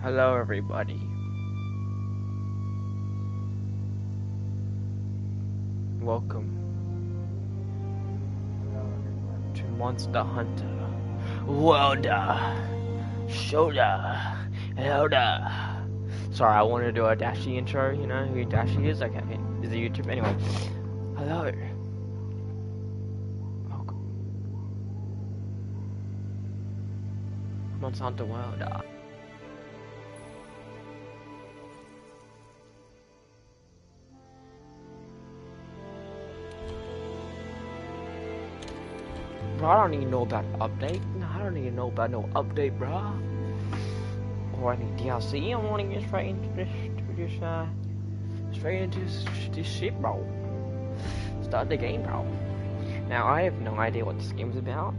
Hello, everybody. Welcome to Monster Hunter World uh, Shoulder Elder. Sorry, I want to do a Dashie intro. You know who Dashie is? Okay, is a YouTube. Anyway, hello. Welcome. Monster Hunter World. Uh, I don't even know about update. No, I don't even know about no update, bro. Or any DLC. I'm wanting to get straight into this, this, uh, straight into this, this shit, bro. Start the game, bro. Now, I have no idea what this game is about.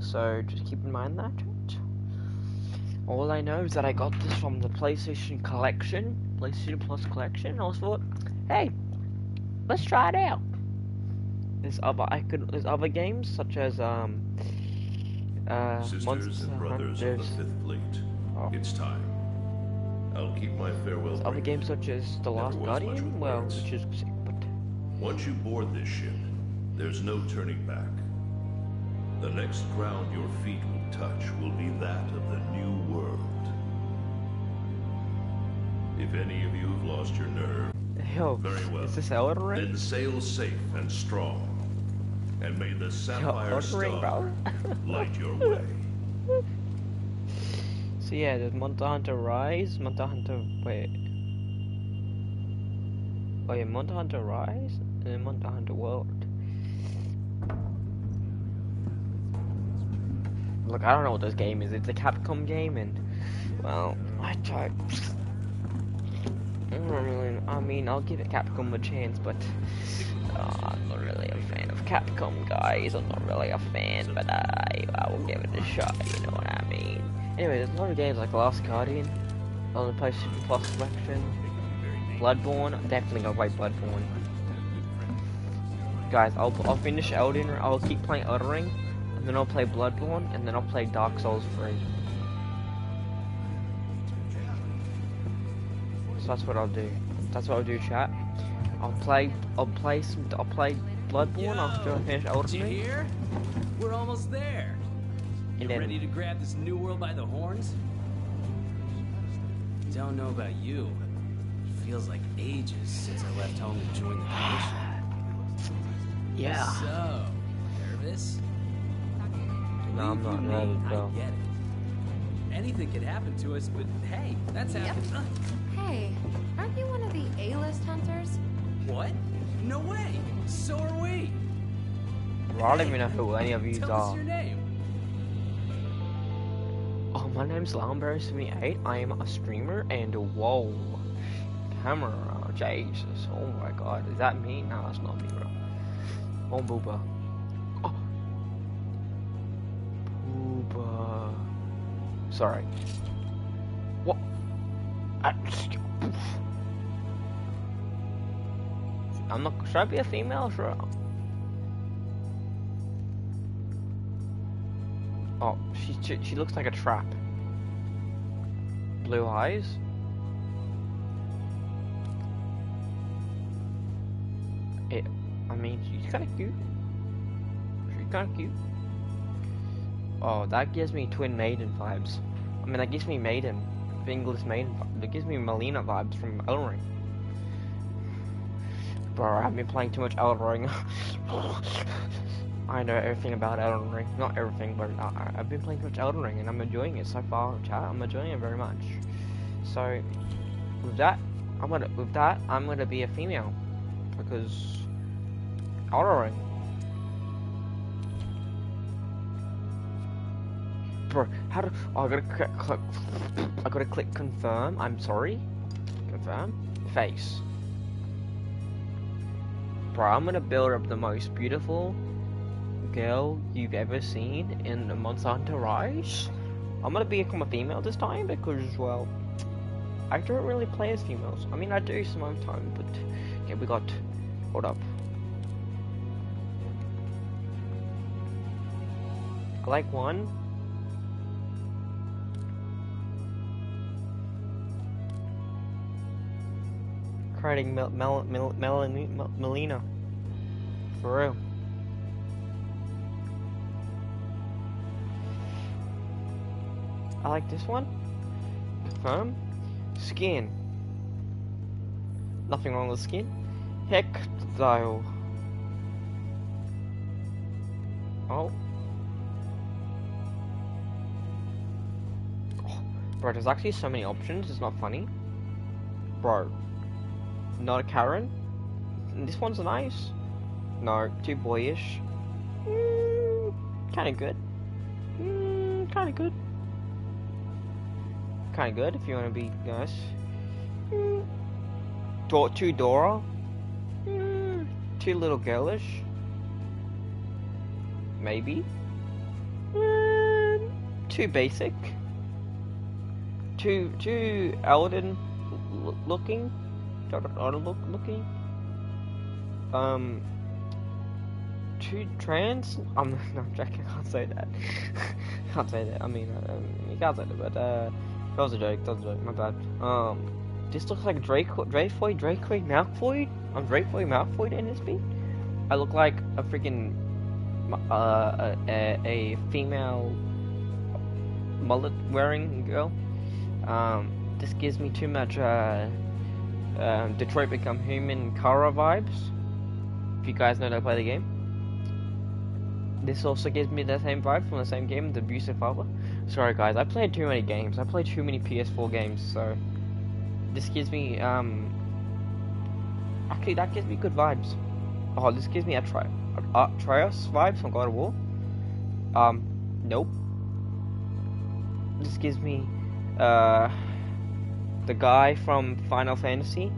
So, just keep in mind that. All I know is that I got this from the PlayStation Collection, PlayStation Plus Collection. I was thought, hey, let's try it out. There's other I could there's other games such as um uh Sisters Monster and brothers of the Fifth Fleet, Oh. it's time. I'll keep my farewell. There's other games such as The Last Guardian, well, words. which is sick, but Once you board this ship, there's no turning back. The next ground your feet will touch will be that of the new world. If any of you have lost your nerve, yo, Very well. is this Elden Ring? then sail safe and strong. And may the Yo, sapphire Elden Ring, star bro. light your way. so yeah, there's Monster Hunter Rise, Monster Hunter wait. Oh yeah, Monster Hunter Rise, and then Monster Hunter World. Look, I don't know what this game is. It's a Capcom game, and well, I tried. I don't really. I mean, I'll give it Capcom a chance, but uh, I'm not really a fan of Capcom, guys. I'm not really a fan, but I I will give it a shot. You know what I mean? Anyway, there's a lot of games like Last Guardian on the PlayStation Plus collection. Bloodborne, I'm definitely gonna play Bloodborne. Guys, I'll I'll finish Elden. Ring- I'll keep playing Elden Ring, and then I'll play Bloodborne, and then I'll play Dark Souls 3. So that's what I'll do. That's what I'll do, chat. I'll play. I'll play some. I'll play Bloodborne after I finish Did Elden you Ring, hear? We're almost there. You and then ready to grab this new world by the horns? Don't know about you. It feels like ages since I left home to join the commission. yeah. So, nervous? No, I'm not you nervous, me, I though. get it. Anything could happen to us, but hey, that's Yep. happened. Hey, aren't you one of the A-list hunters? What? No way. So are we. Well, I don't even know who any of you Tell are. us your name. Oh, my name's Llamaberry78. I am a streamer, and a whoa, camera, Jesus, oh my god, is that me? No, that's not me, bro. Oh, booba. Oh. Booba. Sorry. What? I, I'm not. Should I be a female? Oh, she, she she looks like a trap. Blue eyes. It, I mean, she's kind of cute. She's kind of cute. Oh, that gives me Twin Maiden vibes. I mean, that gives me Maiden, English Maiden. That gives me Melina vibes from Elden Ring. Bro, I've been playing too much Elden Ring. I know everything about Elden Ring. Not everything, but I, I've been playing too much Elden Ring and I'm enjoying it so far, chat. I'm enjoying it very much. So, with that, I'm gonna with that I'm gonna be a female because Elden Ring. Bro, how do oh, I gotta click, click I gotta click confirm. I'm sorry. Confirm. Face. Bro, I'm gonna build up the most beautiful girl you've ever seen in the Monster Hunter Rise. I'm gonna become a female this time because, well, I don't really play as females. I mean, I do some of the time, but yeah, we got. Hold up. I like one. Creating Mel Mel Mel Melanie- Mel Melina. For real. I like this one. Confirm. Skin. Nothing wrong with skin. Heck style. Oh. Oh, Bro, there's actually so many options, it's not funny. Bro. Not a Karen. And this one's nice. No, too boyish. Mm, kinda good. Mm, kinda good. Kinda good if you wanna be nice. Mm, Dor too Dora. Mm, too little girlish. Maybe. Mm, too basic. Too too Elden looking. Elden look looking. Um. Too trans. I'm no, I'm joking. I can't say that. can't say that. I mean, um, you can't say that, but uh, that was a joke. That was a joke. My bad. Um, this looks like Drake, Dracoy, Dracoy, Malfoy. I'm Dracoy, Malfoy in this beat. I look like a freaking uh, a, a female mullet wearing girl. Um, this gives me too much uh, uh, Detroit Become Human Kara vibes. If you guys know that I play the game. This also gives me the same vibe from the same game, The Abusive Father. Sorry guys, I played too many games. I played too many PS4 games, so this gives me um actually that gives me good vibes. Oh, this gives me a try uh, Atreus vibes from God of War. Um, nope. This gives me uh the guy from Final Fantasy.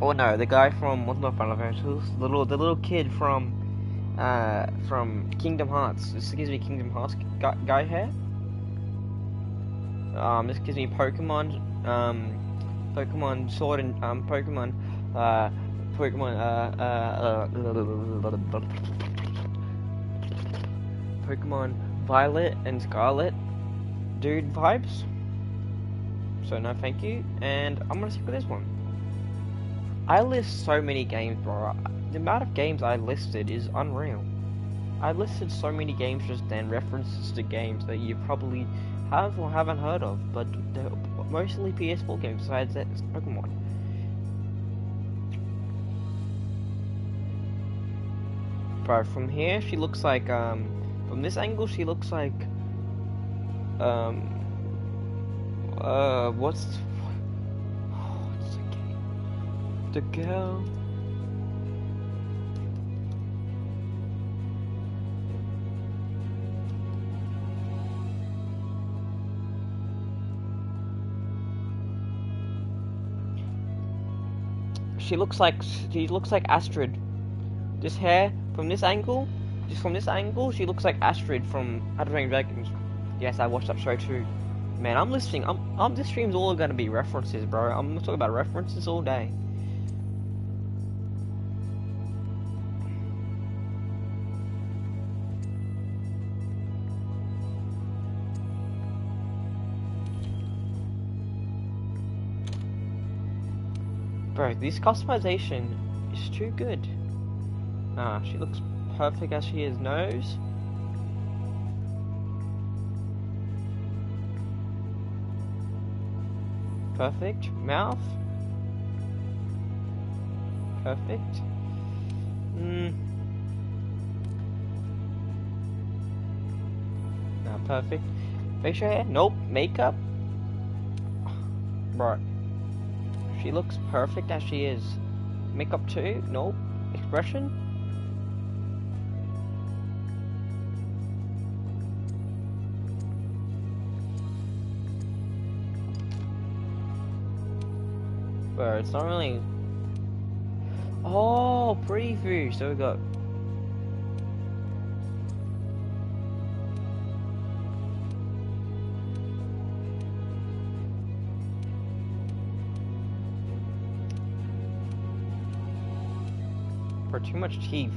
Oh no, the guy from what's not Final Fantasy? Who's the little the little kid from uh from Kingdom Hearts. This gives me Kingdom Hearts guy, hair. Um, this gives me Pokemon, um, Pokemon Sword and um, Pokemon, uh, Pokemon, uh, uh, uh, Pokemon Violet and Scarlet, dude vibes. So no, thank you, and I'm gonna stick with this one. I list so many games, bro. The amount of games I listed is unreal. I listed so many games just then, references to games that you probably have or haven't heard of, but they're mostly PS4 games besides that Pokemon. Bro, from here she looks like um from this angle she looks like um uh what's the game? The girl she looks like she looks like Astrid. This hair from this angle, just from this angle, she looks like Astrid from How to Train Your Dragon. Yes, I watched that show too. Man, I'm listening. I'm, I'm. This stream's all gonna be references, bro. I'm talking about references all day. Bro, this customization is too good. Nah, she looks perfect as she is. Nose. Perfect. Mouth. Perfect. Hmm. Nah, perfect. Facial hair? Nope. Makeup? Right. She looks perfect as she is. Makeup too? Nope. Expression? It's not really... Oh, preview! So we got... For too much teeth.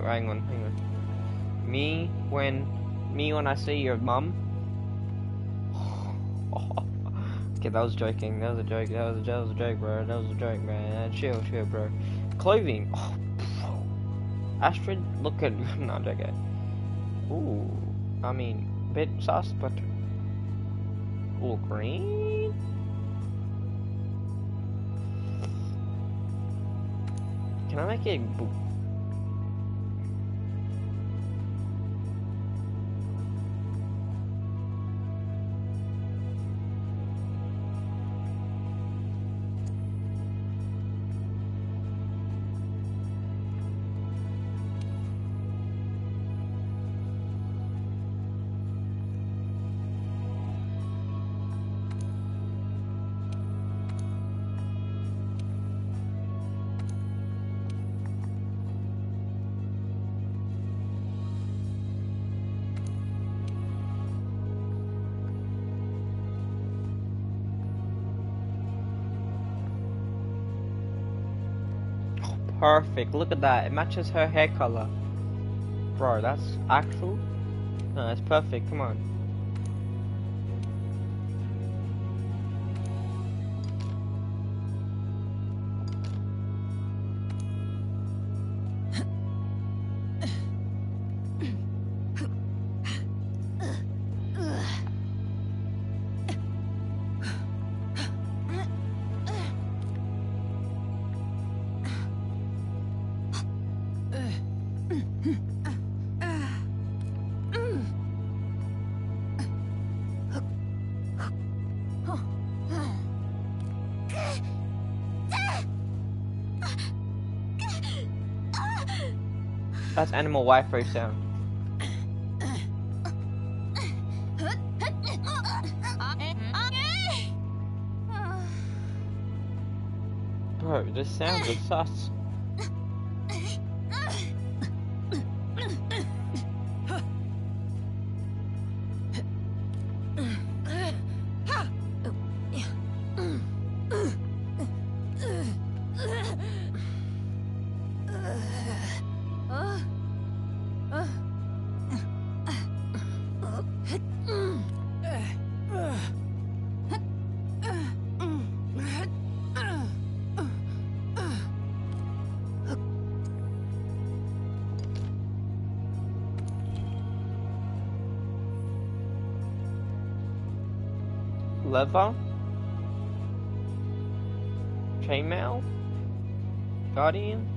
Me, hang on, hang on. Me when, me when I see your mum. okay, that was joking. That was a joke. That was a, that was a joke, bro. That was a joke, man. Chill, chill, bro. Clothing. Oh, Astrid, look at. no, I'm joking. Ooh, I mean, bit sus, but. Ooh, green. Can I make it? Perfect. Look at that. It matches her hair color. Bro, that's actual. No, that's perfect. Come on. Animal Wi-Fi sound. Bro, this sounds is sus. Leather. Chainmail. Guardian.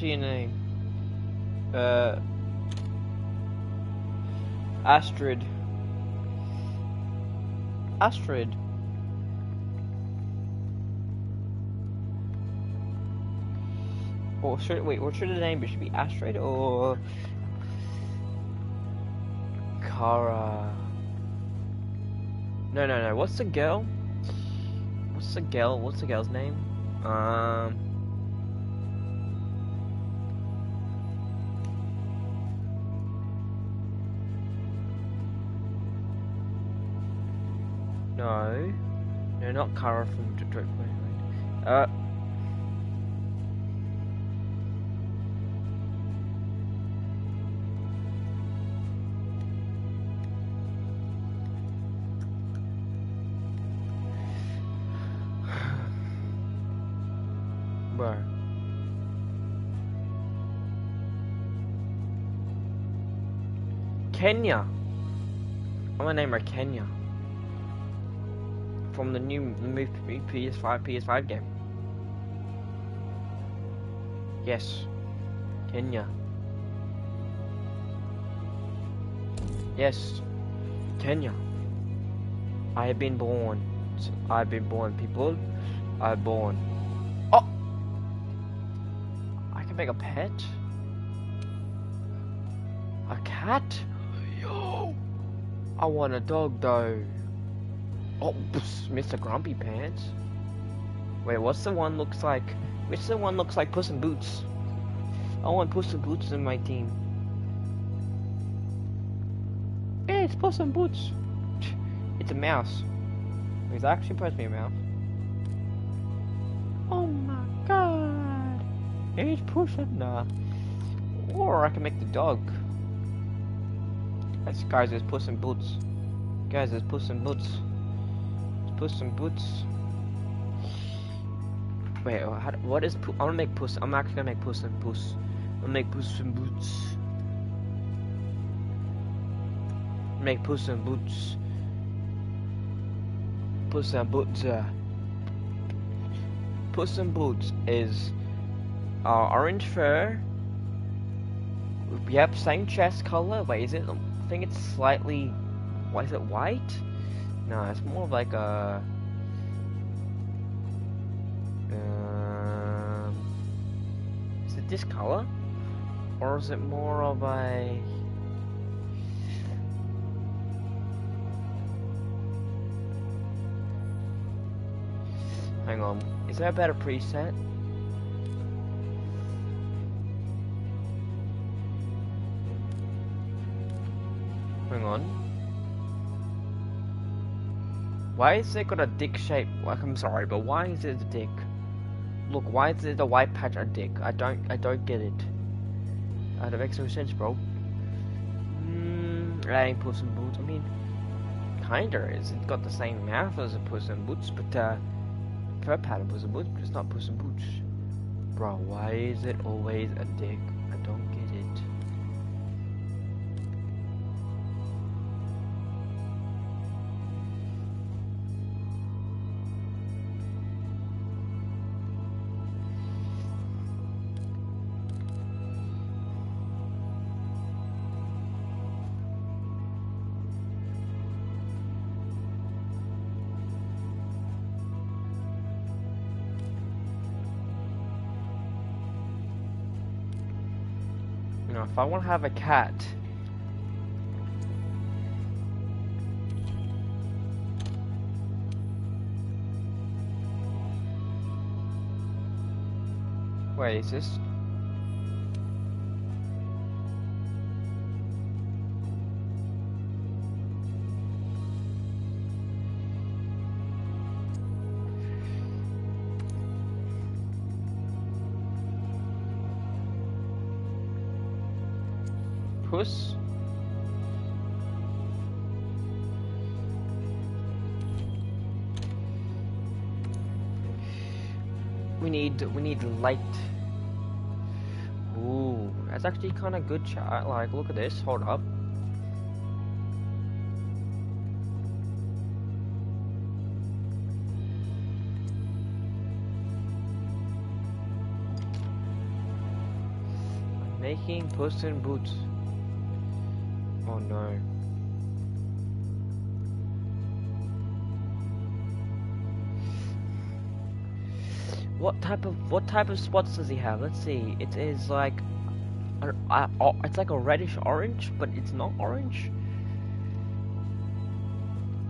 Your name. Uh. Astrid. Astrid. Or should wait? What should the name be? Should be Astrid or Kara? No, no, no. What's the girl? What's the girl? What's the girl's name? Um. No. No, not Kara from Detroit. Uh. Kenya. I'm gonna name her Kenya. From the new the new PS5 PS5 game. Yes. Kenya. Yes. Kenya. I have been born. I've been born, people. I've born. Oh! I can make a pet? A cat? I want a dog though. Oh, Mr. Grumpy Pants. Wait, what's the one looks like? Which the one looks like Puss in Boots? I want Puss in Boots in my team. Hey, it's Puss in Boots. It's a mouse. It's actually supposed to be a mouse. Oh my god. It's Puss in Nah. Or I can make the dog. That's guys, there's Puss in Boots. Guys, there's Puss in Boots. There's Puss in Boots. Wait, how, what is? I'm gonna make Puss. I'm actually gonna make Puss in Puss. I'm gonna make Puss in Boots. Make Puss in Boots. Puss in Boots. Uh, Puss in Boots is uh, orange fur. Yep, same chest color. Wait, is it? I think it's slightly. Why is it white? No, it's more of like a. Um, is it this color? Or is it more of a... Hang on, is there a better preset? On. Why is it got a dick shape? Like, I'm sorry, but why is it a dick? Look, why is it a white patch a dick? I don't, I don't get it. Uh, that makes no sense, bro. Hmm, that ain't Puss in Boots. I mean, kinda is. It's got the same mouth as a Puss in Boots, but uh, fur pattern Puss in Boots, but it's not Puss in Boots. Bro, why is it always a dick? Know, if I want to have a cat, wait, is this? Light. Ooh, that's actually kind of good chat. Like, look at this. Hold up. Making Puss in Boots. Oh no. What type of what type of spots does he have? Let's see. It is like, a, a, a- it's like a reddish orange, but it's not orange.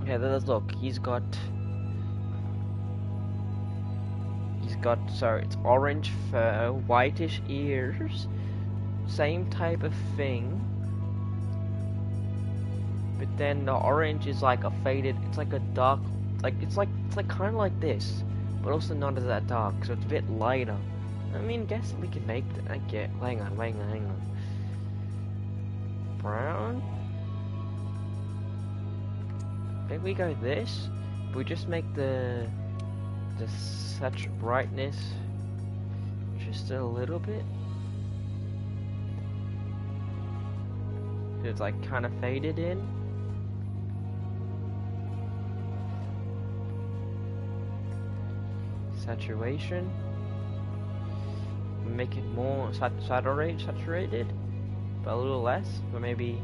Okay, let's look. He's got. He's got so it's orange fur, whitish ears, same type of thing. But then the orange is like a faded. It's like a dark. Like it's like it's like kind of like this, but also not as that dark. So it's a bit lighter. I mean, guess we can make. The, I get. Hang on, hang on, hang on. Brown. Maybe we go this. We just make the the such brightness just a little bit. It's like kind of faded in. Saturation. Make it more sat saturate saturated, but a little less, but maybe.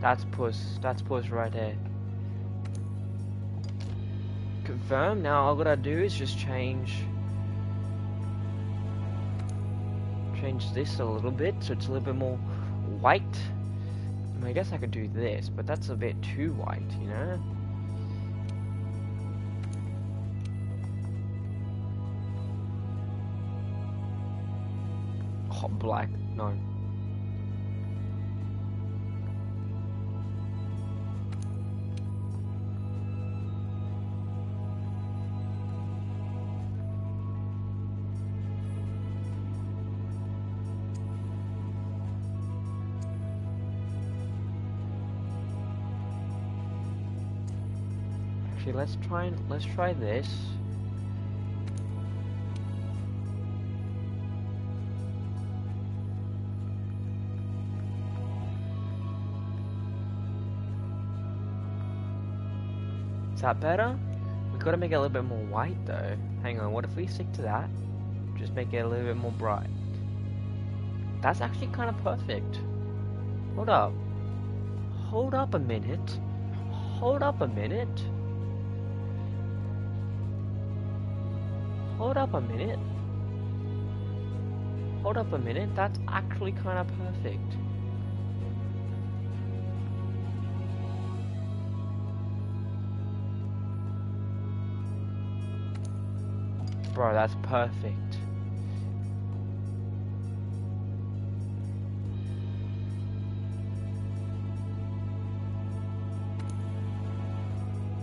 That's puss. That's puss right there. Confirm. Now all I gotta do is just change change this a little bit so it's a little bit more white. mean, I guess I could do this, but that's a bit too white, you know? Hot black, no. Let's try and let's try this. Is that better? We gotta make it a little bit more white though. Hang on, what if we stick to that? Just make it a little bit more bright. That's actually kind of perfect. Hold up. Hold up a minute. Hold up a minute. Hold up a minute. Hold up a minute. That's actually kind of perfect. Bro, that's perfect.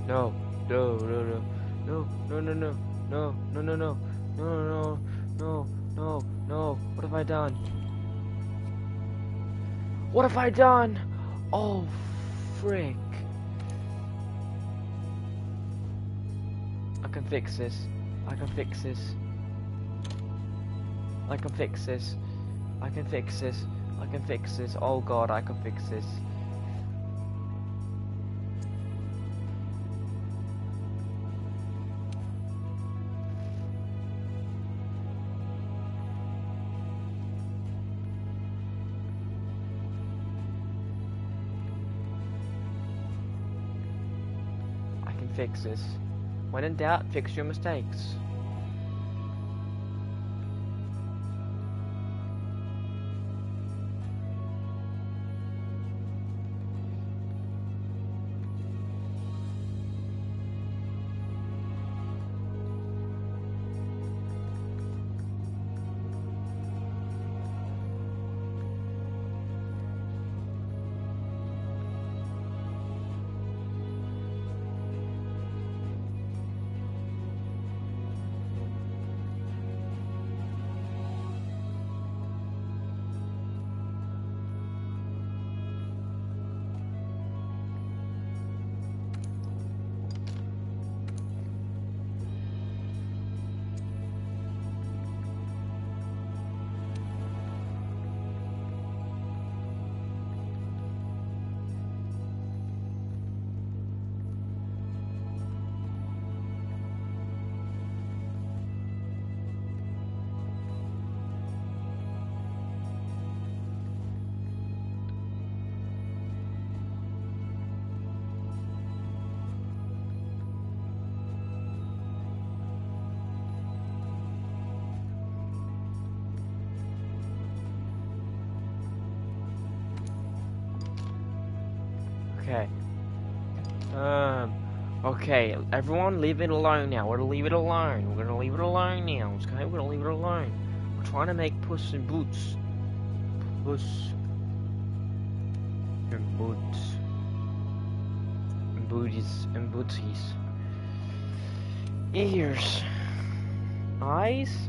No, no, no, no, no, no, no, no, no, no, no, no, no, no, no, no, no. What have I done? What have I done? Oh, frick. I can fix this. I can fix this. I can fix this. I can fix this. I can fix this. Oh god, I can fix this. I can fix this. When in doubt, fix your mistakes. Okay, everyone, leave it alone now. We're gonna leave it alone. We're gonna leave it alone now. Okay, we're gonna leave it alone. We're trying to make Puss in Boots. Puss in Boots. And booties and booties. Ears. Eyes.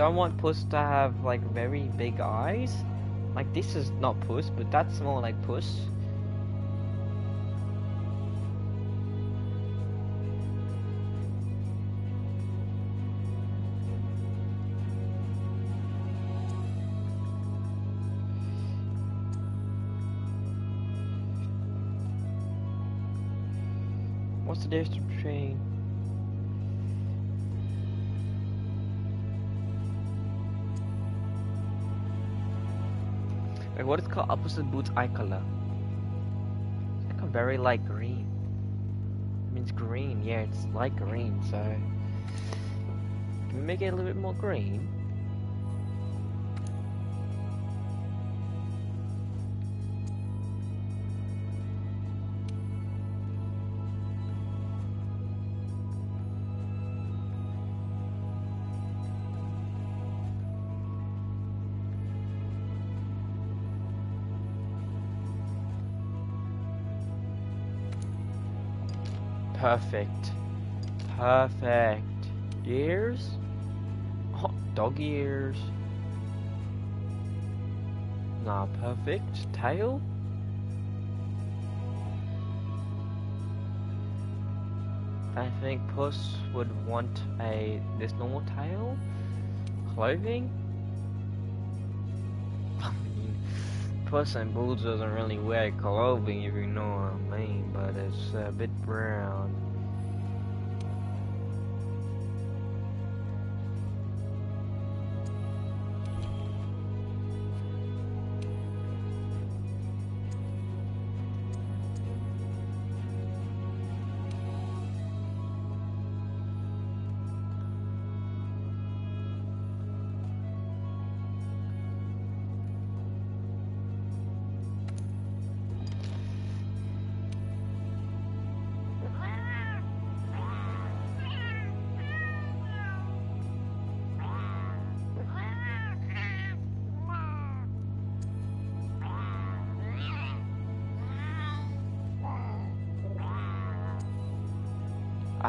Don't want Puss to have like very big eyes. Like this is not Puss, but that's more like Puss. What's the difference between what is called opposite boots eye color? It's like a very light green. It means green, yeah, it's light green, so Can we make it a little bit more green? Perfect. Perfect. Ears? Oh, dog ears. Nah, perfect. Tail? I think Puss would want a this normal tail. Clothing? Puss and Boots doesn't really wear clothing if you know what I mean, but it's a bit brown.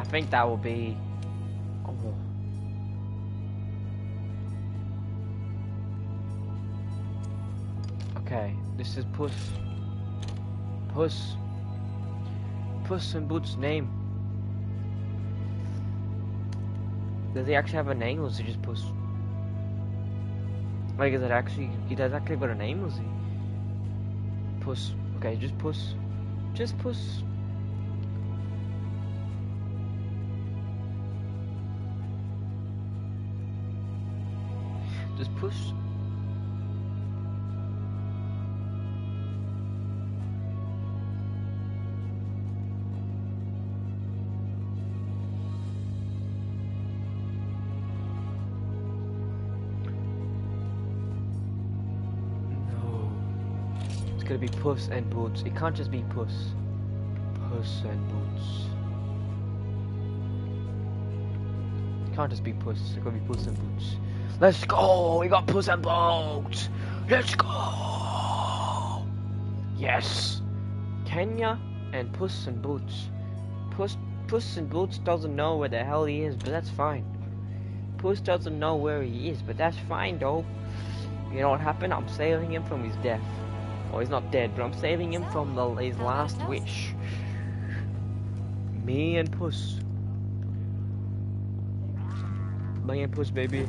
I think that will be. Oh. Okay, this is Puss. Puss. Puss in Boots' name. Does he actually have a name, or is he just Puss? Like, is it actually? He does actually got a name, or is he? Puss. Okay, just Puss. Just Puss. No. It's gonna be Puss and Boots. It can't just be Puss. Puss and Boots. It can't just be Puss. It's gonna be Puss and Boots. Let's go! We got Puss and Boots! Let's go! Yes! Kenya and Puss and Boots. Puss, Puss in Boots doesn't know where the hell he is, but that's fine. Puss doesn't know where he is, but that's fine though. You know what happened? I'm saving him from his death. Well, he's not dead, but I'm saving him from the, his last wish. Me and Puss. Me and Puss, baby.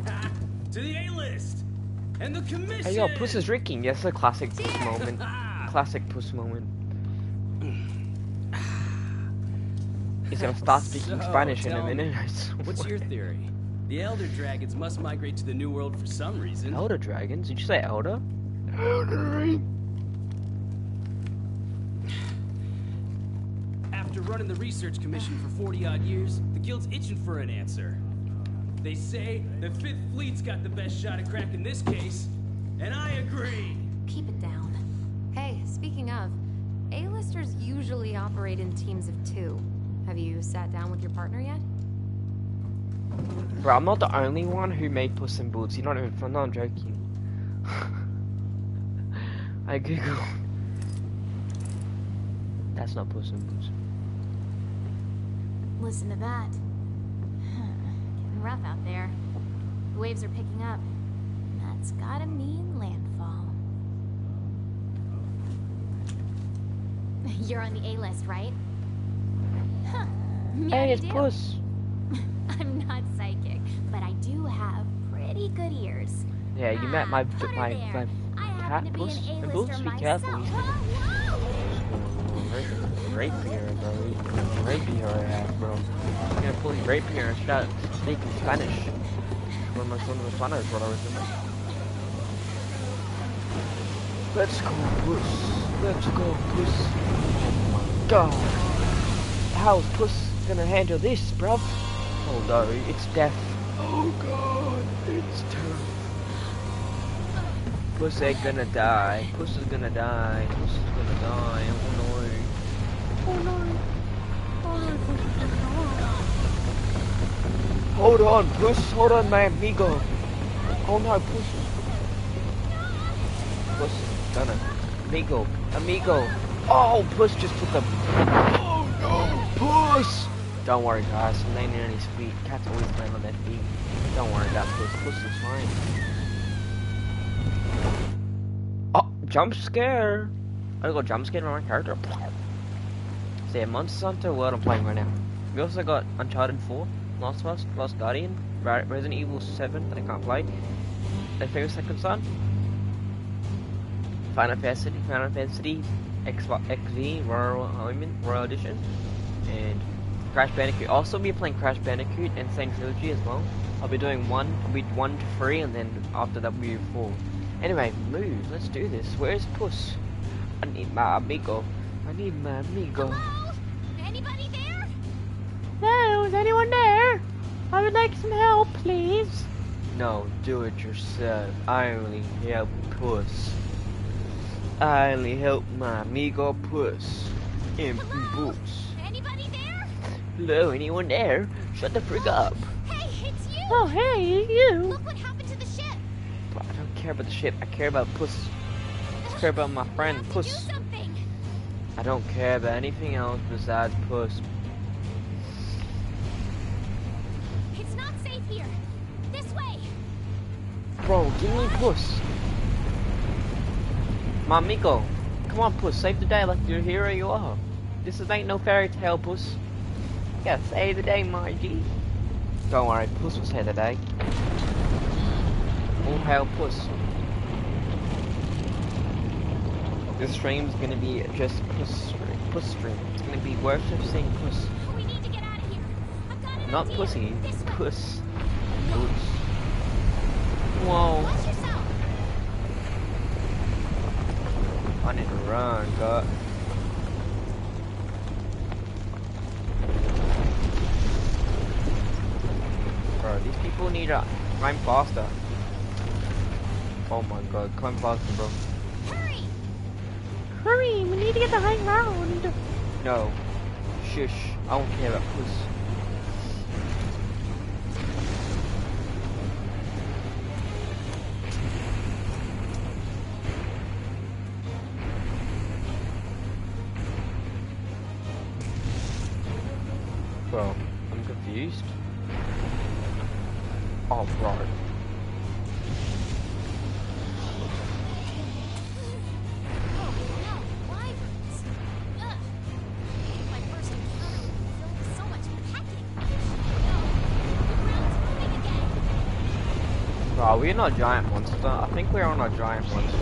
To the A-list and the commission. Hey yo, Puss is drinking. Yes, a classic Puss moment. Classic Puss moment. He's gonna start speaking So, Spanish in a minute. What's your theory? The Elder Dragons must migrate to the New World for some reason. Elder dragons? Did you say elder? elder? After running the research commission for 40 odd years, the guild's itching for an answer. They say the Fifth Fleet's got the best shot at cracking this case, and I agree. Keep it down. Hey, speaking of, A-listers usually operate in teams of two. Have you sat down with your partner yet? Bro, I'm not the only one who made Puss in Boots. You're not even. I'm not joking. I Google. That's not Puss in Boots. Listen to that. Rough out there. The waves are picking up. That's gotta mean landfall. You're on the A-list, right? Huh. Hey, it's. Puss. I'm not psychic, but I do have pretty good ears. Yeah, you met my Ah, my my cat happen to be Puss an in Be careful. Whoa, rapier, bro. Rapier I have, bro. I'm gonna pull his rapier and start speaking Spanish. One of my one of the Spanish, what I was doing. Let's go, Puss. Let's go, Puss. Oh my god. How's Puss gonna handle this, bruv? Oh no, it's death. Oh god, it's death. Puss ain't gonna die. Puss is gonna die. Puss is gonna die. Oh no. Hold on, Puss. Hold on, my amigo. Oh no. Puss is gonna. Amigo. Amigo. Oh, Puss just took a. Oh no, Puss! Don't worry, guys. I'm landing on his feet. Cats always land on their feet. Don't worry about Puss. Puss is fine. Oh, jump scare! I got jump scare on my character. So Monster Hunter World I'm playing right now. We also got Uncharted 4, Last of Us, Lost Guardian, Resident Evil 7 that I can't play, The Famous Second Son, Final Fantasy, Final Fantasy X- XV Royal, Royal Edition, and Crash Bandicoot. I'll also be playing Crash Bandicoot and Insane Trilogy as well. I'll be doing one, I'll be one to three, and then after that we'll be four. Anyway, move. Let's do this. Where's Puss? I need my amigo. I need my amigo. Is anyone there? I would like some help, please. No, do it yourself. I only help Puss. I only help my amigo Puss. In Hello? boots. Anybody there? Hello, anyone there? Shut the frig up. Hey, it's you! Oh, hey, you. Look what happened to the ship! But I don't care about the ship. I care about Puss. I care about my friend Puss. do something! I don't care about anything else besides Puss. Bro, give me Puss. My amigo. Come on, Puss. Save the day like you're hero you are. This is ain't no fairy tale, Puss. Gotta save the day, my G. Don't worry, Puss will save the day. All hail Puss. This stream's gonna be just Puss stream. Puss stream. It's gonna be worship seeing Puss. We need to get Whoa. I need to run, God. Bro, these people need to climb faster. Oh my god, climb faster, bro. Hurry! Hurry, we need to get the high ground. No. Shush. I don't care about puss. We're not giant monster. I think we're on a giant monster.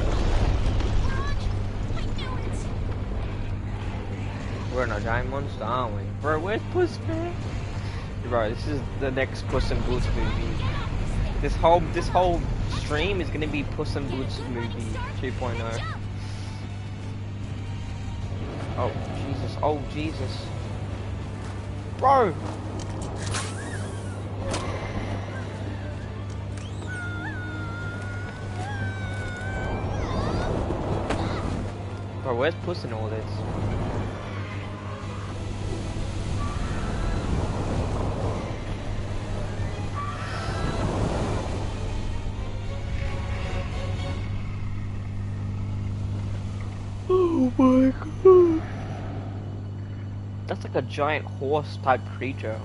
We're in a giant monster, aren't we? Bro, where's Puss, man? Bro, this is the next Puss in Boots movie. This whole this whole stream is gonna be Puss in Boots movie 2.0. Oh Jesus! Oh Jesus! Bro! Where's Puss in all this? Oh my god. That's like a giant horse type creature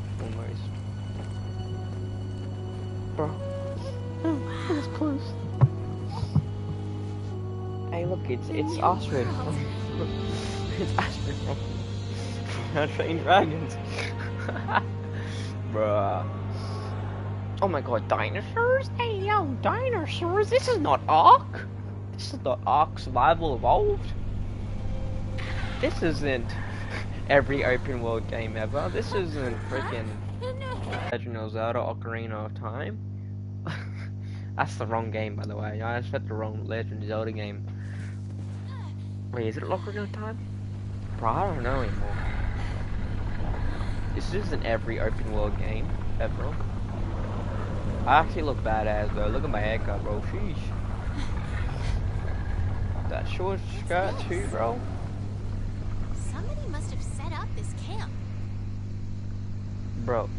it's it's Astrid. it's from from Train Dragons. Bruh. Oh my god, dinosaurs? Hey yo, dinosaurs, this is not Ark. This is not Ark Survival Evolved. This isn't every open world game ever. This isn't freaking Legend of Zelda Ocarina of Time. That's the wrong game, by the way. I just said the wrong Legend of Zelda game. Wait, is it Ocarina of Time? Bro, I don't know anymore. This isn't every open world game ever. I actually look badass though. Look at my haircut, bro. Sheesh. That short skirt too, bro. Somebody must have set up this camp. Bro.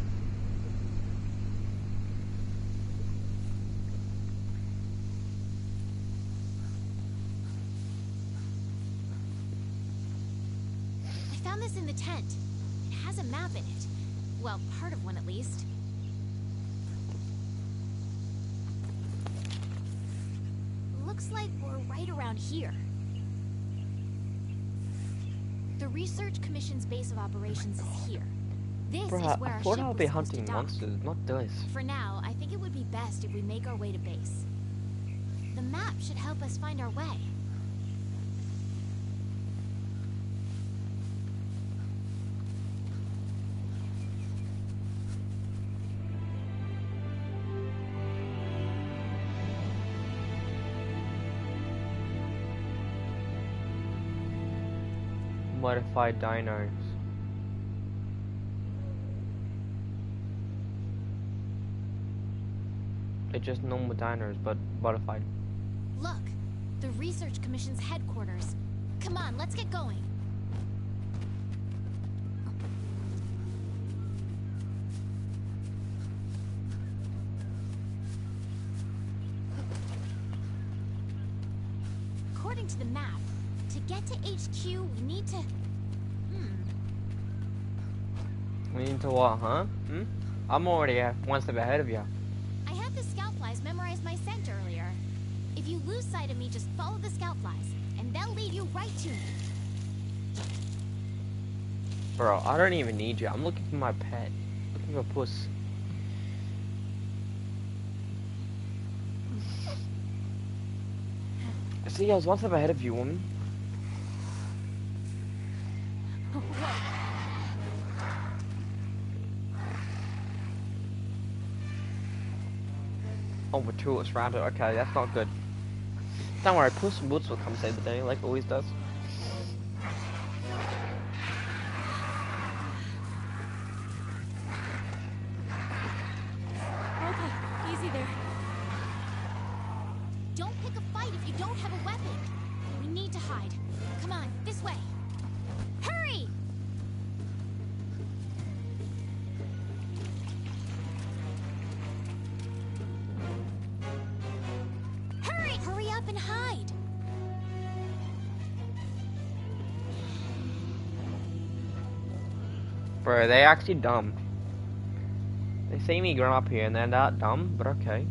Found this in the tent. It has a map in it. Well, part of one at least. Looks like we're right around here. The Research Commission's base of operations is here. This Bro, is where our thought ship I would was be hunting monsters, not this. For now, I think it would be best if we make our way to base. The map should help us find our way. Modified dinos. It's just normal dinos, but modified. Look, the Research Commission's headquarters. Come on, let's get going. Huh? Hmm? I'm already one step ahead of you. I had the scout flies memorize my scent earlier. If you lose sight of me, just follow the scout flies, and they'll lead you right to me. Bro, I don't even need you. I'm looking for my pet. Looking for puss. See, I was one step ahead of you, woman. Oh, we're two us round it. Okay, that's not good. Don't worry, Puss in Boots will come save the day, like always does. Bro, they actually dumb. They see me growing up here and they're not dumb, but okay.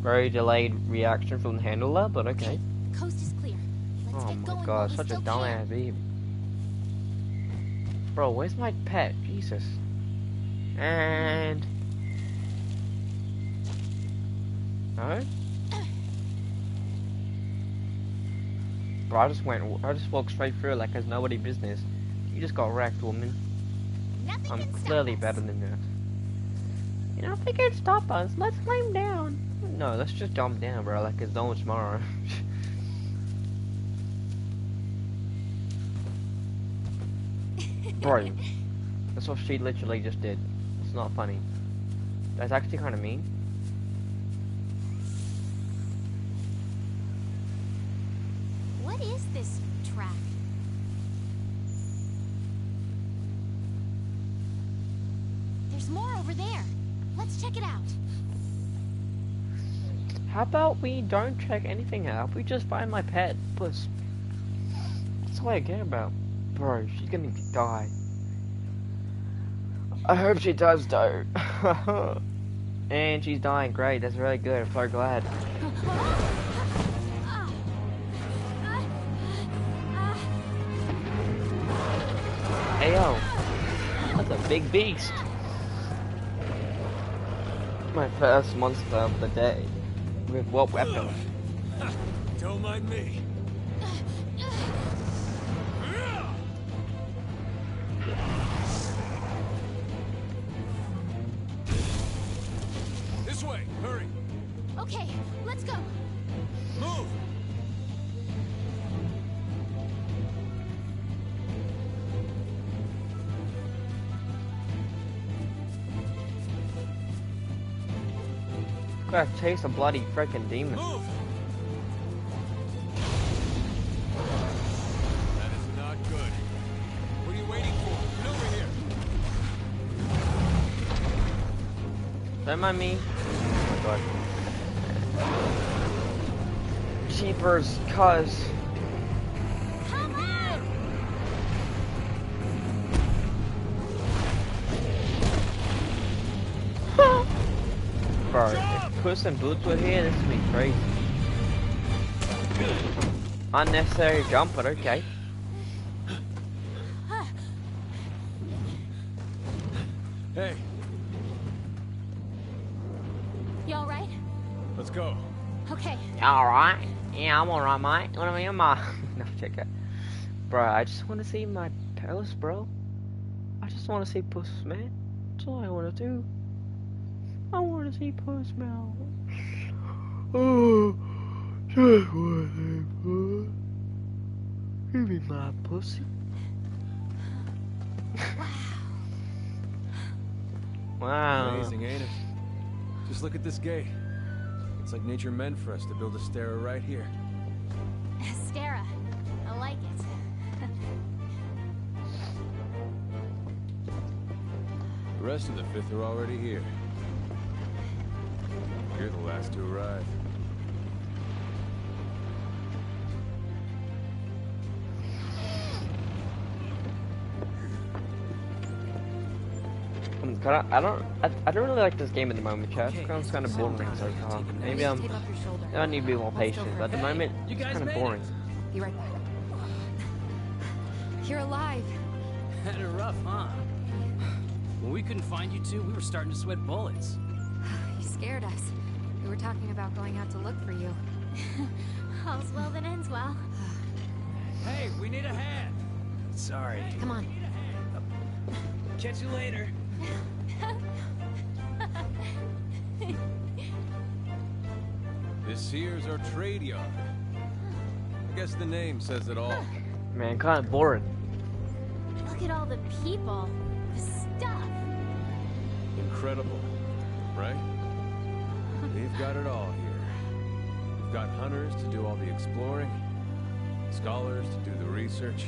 Very delayed reaction from the handler, but okay. Coast is clear. Let's Oh my god, such a dumbass baby. Bro, where's my pet? Jesus. And... Hmm. No? Bro, I just went, I just walked straight through like there's nobody business. You just got wrecked, woman. Nothing I'm clearly better than that. You know, if they can't stop us, let's climb down. No, let's just jump down, bro, like it's no tomorrow. bro, that's what she literally just did. It's not funny. That's actually kind of mean. This track? There's more over there. Let's check it out. How about we don't check anything out? We just find my pet, puss. That's all I care about. Bro, she's gonna die. I hope she does though. and she's dying, great, that's really good, I'm so glad. Hey that's a big beast. My first monster of the day. With what weapon? Don't mind me. This way, hurry. Okay, let's go. Move. Gotta chase a bloody freaking demon. Move! That is not good. What are you waiting for? Get over here! Don't mind me. Oh my god. Jeepers, cuz. Puss and Boots were here, this would be crazy. Unnecessary jump, but okay. Hey, You alright? let's go. Okay. Alright. Yeah, I'm alright, mate. What am I, my... no, check it. Bro, I just want to see my palace, bro. I just want to see Puss, man. That's all I want to do. I want to see Puss, man. Oh, just want to see Puss. Give me my pussy. wow. Amazing, ain't it? Just look at this gate. It's like nature meant for us to build a stair right here. Stara. I like it. The rest of the fifth are already here. You're the last to arrive. I'm kinda, I don't, I, I don't really like this game at the moment, chat. Okay, It's kind of boring so far. Maybe I'm, tape up your shoulder. I need to be more patient, but at the moment, You it's kind of made it. boring. Be right back. You're alive. Had it rough, huh? When we couldn't find you two, we were starting to sweat bullets. You scared us. We were talking about going out to look for you. All's well that ends well. Hey, we need a hand. Sorry. Come on. Catch you later. This here's our trade yard. I guess the name says it all. Man, kind of boring. Look at all the people. The stuff. Incredible, right? We've got it all here. We've got hunters to do all the exploring, scholars to do the research,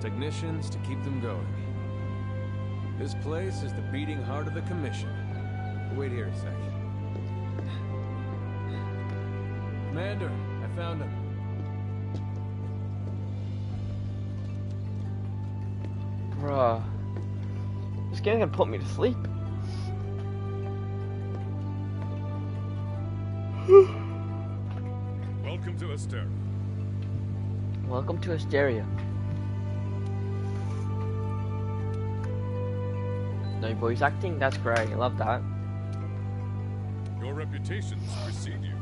technicians to keep them going. This place is the beating heart of the Commission. Wait here a sec. Commander, I found him. Bruh. This game gonna put me to sleep. Welcome to Aster. Welcome to Asteria. No voice acting? That's great. I love that. Your reputations precede you.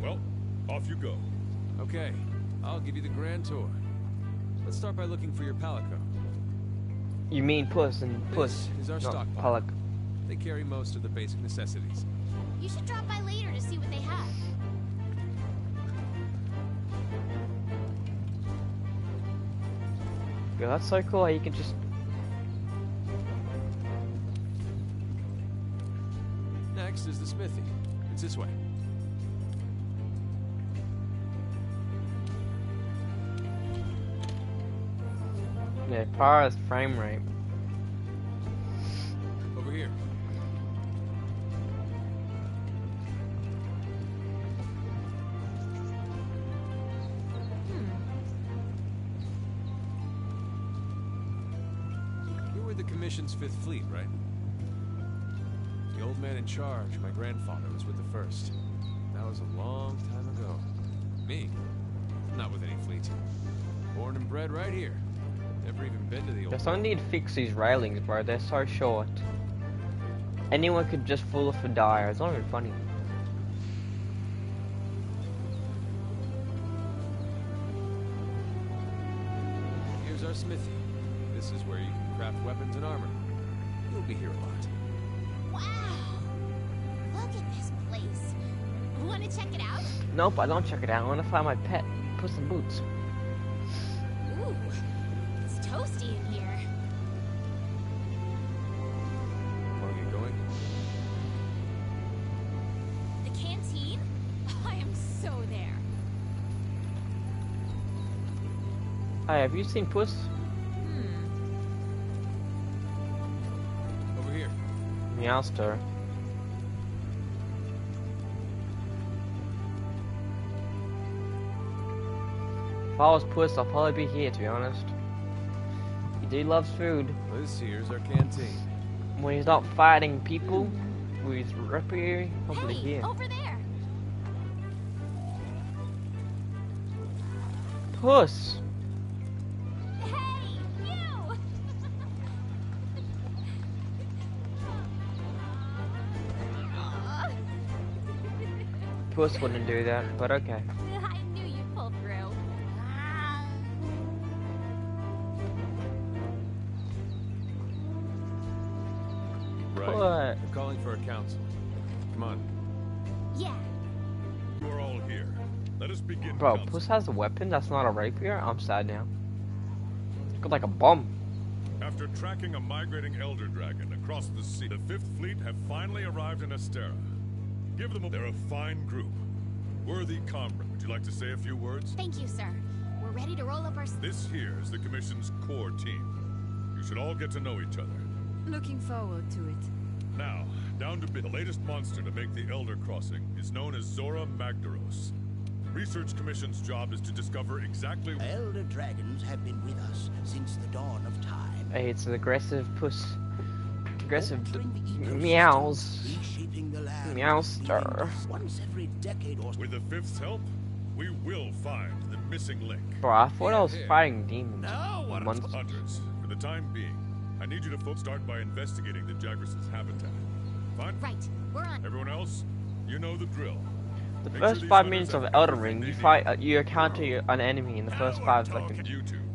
Well, off you go. Okay, I'll give you the grand tour. Let's start by looking for your palico. You mean Puss and Puss, This is our not stockpile. Pollock. They carry most of the basic necessities. You should drop by later to see what they have. Yeah, that's so cool how you can just... Next is the smithy. It's this way. Yeah, Para's frame rate. The Commission's Fifth Fleet, right? The old man in charge, my grandfather, was with the First. That was a long time ago. Me? Not with any fleet. Born and bred right here. Never even been to the old There's no need to fix these railings, bro. They're so short. Anyone could just fall off a die. It's not even funny. Here's our smithy aircraft, weapons, and armor. You'll be here a lot. Wow! Look at this place. Wanna check it out? Nope, I don't check it out. I wanna find my pet, Puss in Boots. Ooh, it's toasty in here. Where are you going? The canteen? I am so there. Hi, have you seen Puss? Meowster. If I was Puss, I'll probably be here, to be honest. He do loves food. This here's our canteen. When he's not fighting people he's rapier, probably Hey, here. over there. Puss! Puss wouldn't do that, but okay. I knew you'd pull through. Right. What? We're calling for a council. Come on. Yeah, You are all here. Let us begin. Bro, council. Puss has a weapon that's not a rapier? I'm sad now. It's got like a bomb. After tracking a migrating elder dragon across the sea, the Fifth Fleet have finally arrived in Astera. Give them a... They're a fine group. Worthy comrade. Would you like to say a few words? thank you, sir. We're ready to roll up our. s- This here is the Commission's core team. You should all get to know each other. Looking forward to it. Now, down to bit. The latest monster to make the Elder Crossing is known as Zorah Magdaros. Research Commission's job is to discover exactly Elder dragons have been with us since the dawn of time. Hey, it's an aggressive puss. Aggressive Altering the ecosystem, meows. Reshaping the land, Meowster. leaving us Once every decade or. With the Fifth's help, we will find the missing link. Bro, I thought I was Here. fighting demons. Now what? Monsters. Hunters, for the time being, I need you to folks start by investigating the Jaggerson's habitat. Fine? Right, we're on. Everyone else, you know the drill. The Make first sure five minutes of have Elden Ring, you they fight, uh, you encounter an enemy in the first five seconds.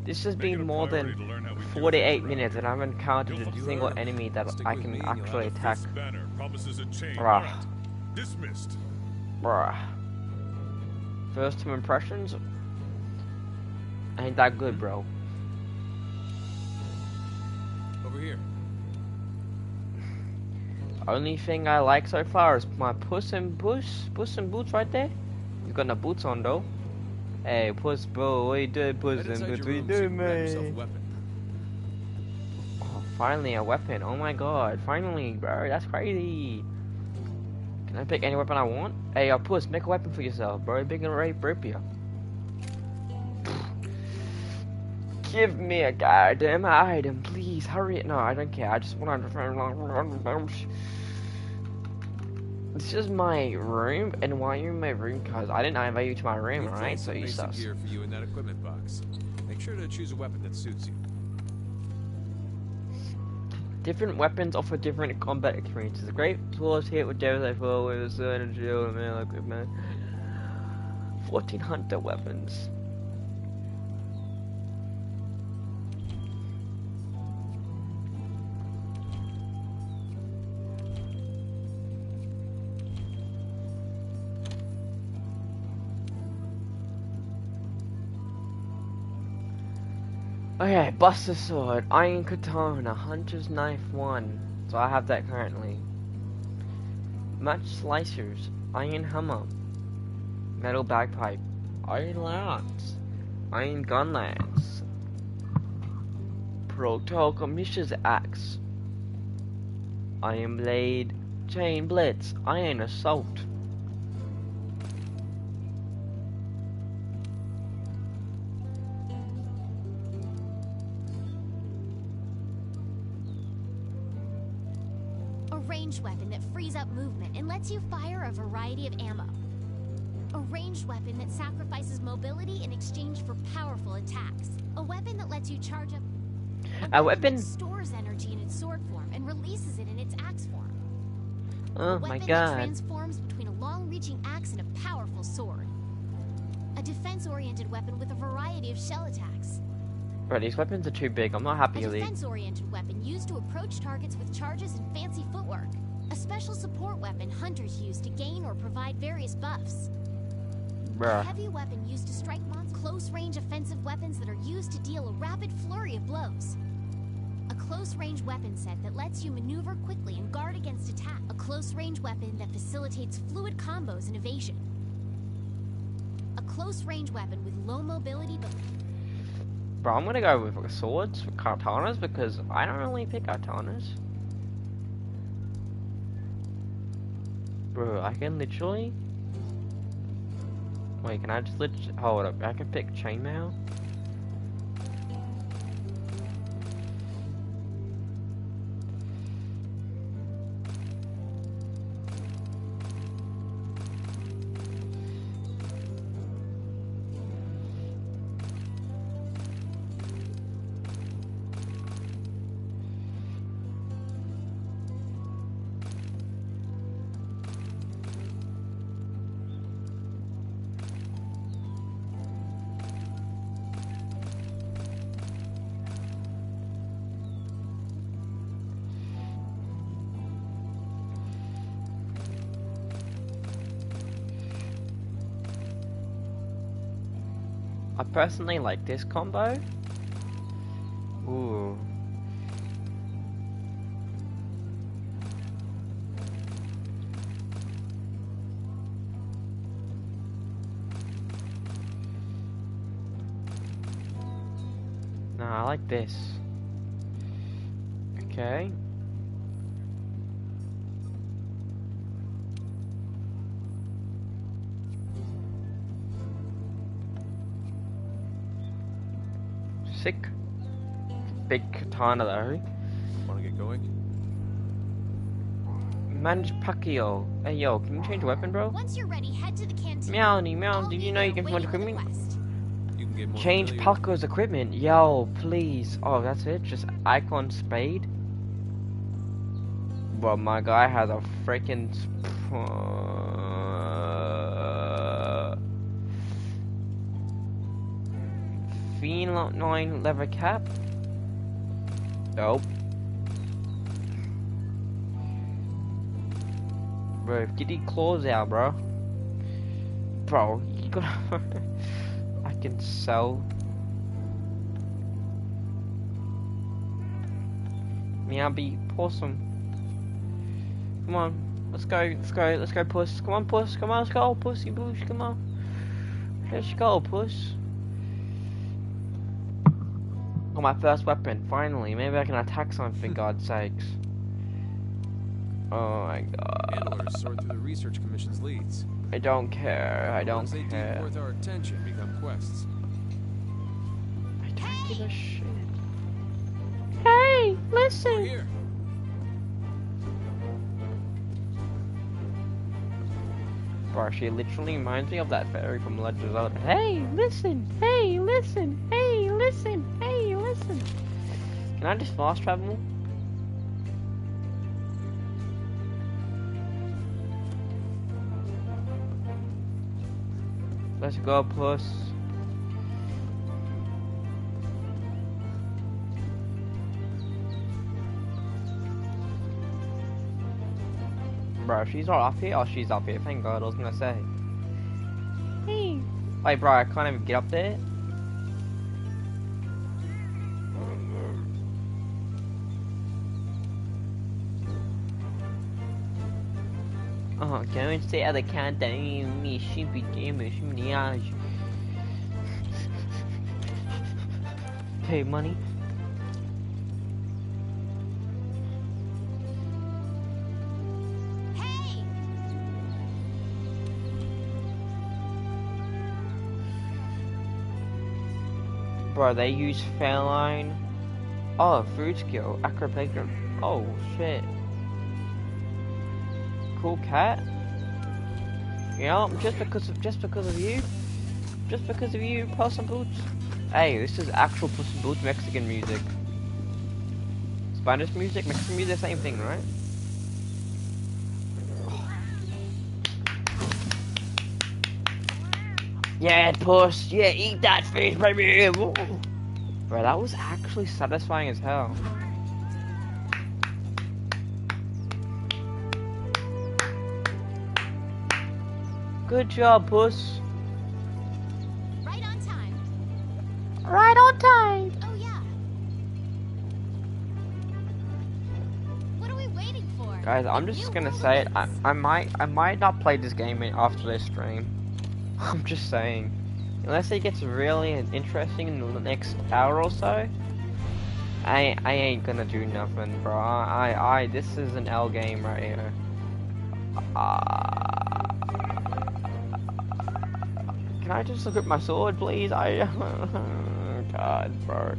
This has Make been more than to learn how we do 48 minutes and I haven't encountered You'll a fulfill single enemy that Stick I can me and you'll actually attack. Banner promises a change. Bruh. Right. Dismissed. Bruh. First two impressions ain't that good, bro. Over here. Only thing I like so far is my puss and puss, puss and boots right there. He's got no boots on though. Hey, puss, bro, what you doing, puss and boots? What you you doing, man? Finally a weapon. Oh my god, finally, bro, that's crazy. Can I pick any weapon I want? Hey, puss, make a weapon for yourself, bro. Big and rape rapier. Give me a goddamn item, please. Hurry it. No, I don't care. I just want to. This is my room, and why are you in my room? Cause I didn't invite you to my room, thrown So you sus. gear for you in that equipment box. Make sure to choose a weapon that suits you. Different weapons offer different combat experiences. Great swords hit with Devil Fall with a sword and and melee equipment. 14 hunter weapons. Okay, Buster Sword, Iron Katana, Hunter's Knife 1. So I have that currently. Match Slicers, Iron Hammer, Metal Bagpipe, Iron Lance, Iron Gun Lance, Proto Axe, Iron Blade, Chain Blitz, Iron Assault. A weapon- stores energy in its sword form and releases it in its axe form. Oh, a Oh weapon my god. transforms between a long-reaching axe and a powerful sword. A defense-oriented weapon with a variety of shell attacks. These weapons are too big. I'm not happy A with these. defense-oriented weapon used to approach targets with charges and fancy footwork. A special support weapon hunters use to gain or provide various buffs. A heavy weapon used to strike monsters. Close-range offensive weapons that are used to deal a rapid flurry of blows. A close-range weapon set that lets you maneuver quickly and guard against attack. A close-range weapon that facilitates fluid combos and evasion. A close-range weapon with low mobility but Bro, I'm gonna go with swords for katanas because I don't really pick katanas. Bro, I can literally... Wait, can I just hold up, I can pick chainmail? Personally like this combo. Ooh. No, I like this. Okay. Sick. Big katana though. Want to get going? Manage Pacquiao. Hey yo, can you change weapon, bro? Once you're ready, head to the canteen. Meowny, meow. I'll Did you know you can change waiting on equipment? quest. You can get more Change familiar. Paco's equipment. Yo, please. Oh, that's it? Just icon spade? Well, my guy has a freaking. Feline leather cap? Nope. Bro, get these claws out, bro. Bro, you gotta. I can sell. Meow be possum. Come on, let's go, let's go, let's go, puss. Come on, puss. Come on, let's go, pussy boosh. Come on, let's go, puss. Got my first weapon, finally. Maybe I can attack something, for God's sakes. Oh my god. Handlers sort through the research commission's leads. I don't care. I don't ones they deem care. worth our attention become quests. I don't give a shit. Hey, We're listen. here. Bro, she literally reminds me of that fairy from Legend of Zelda. Hey, listen. Hey, listen. Hey, listen. Hey, listen. Can I just fast travel? Let's go, puss. Bro, she's not up here. Oh, she's up here. Thank God. I was gonna say. Hey. Wait, bro. I can't even get up there. Stay at the canteen. Me, she be damaged. Me, Pay money. Bro, they use feline. Oh, food skill, acrobatum. Oh shit. Cool cat. You know, just because of just because of you, just because of you, Puss Boots. Hey, this is actual Puss Boots Mexican music. Spanish music, Mexican music, same thing, right? Yeah, puss. Yeah, eat that fish, baby. Bro, that was actually satisfying as hell. Good job, puss. Right on time. Right on time. Oh, yeah. What are we waiting for? Guys, I'm just new gonna say it. I. I might, I might not play this game after this stream. I'm just saying. unless it gets really interesting in the next hour or so, I I ain't gonna do nothing, bro. I I this is an L game right here. Uh, can I just look at my sword, please? I God, bro.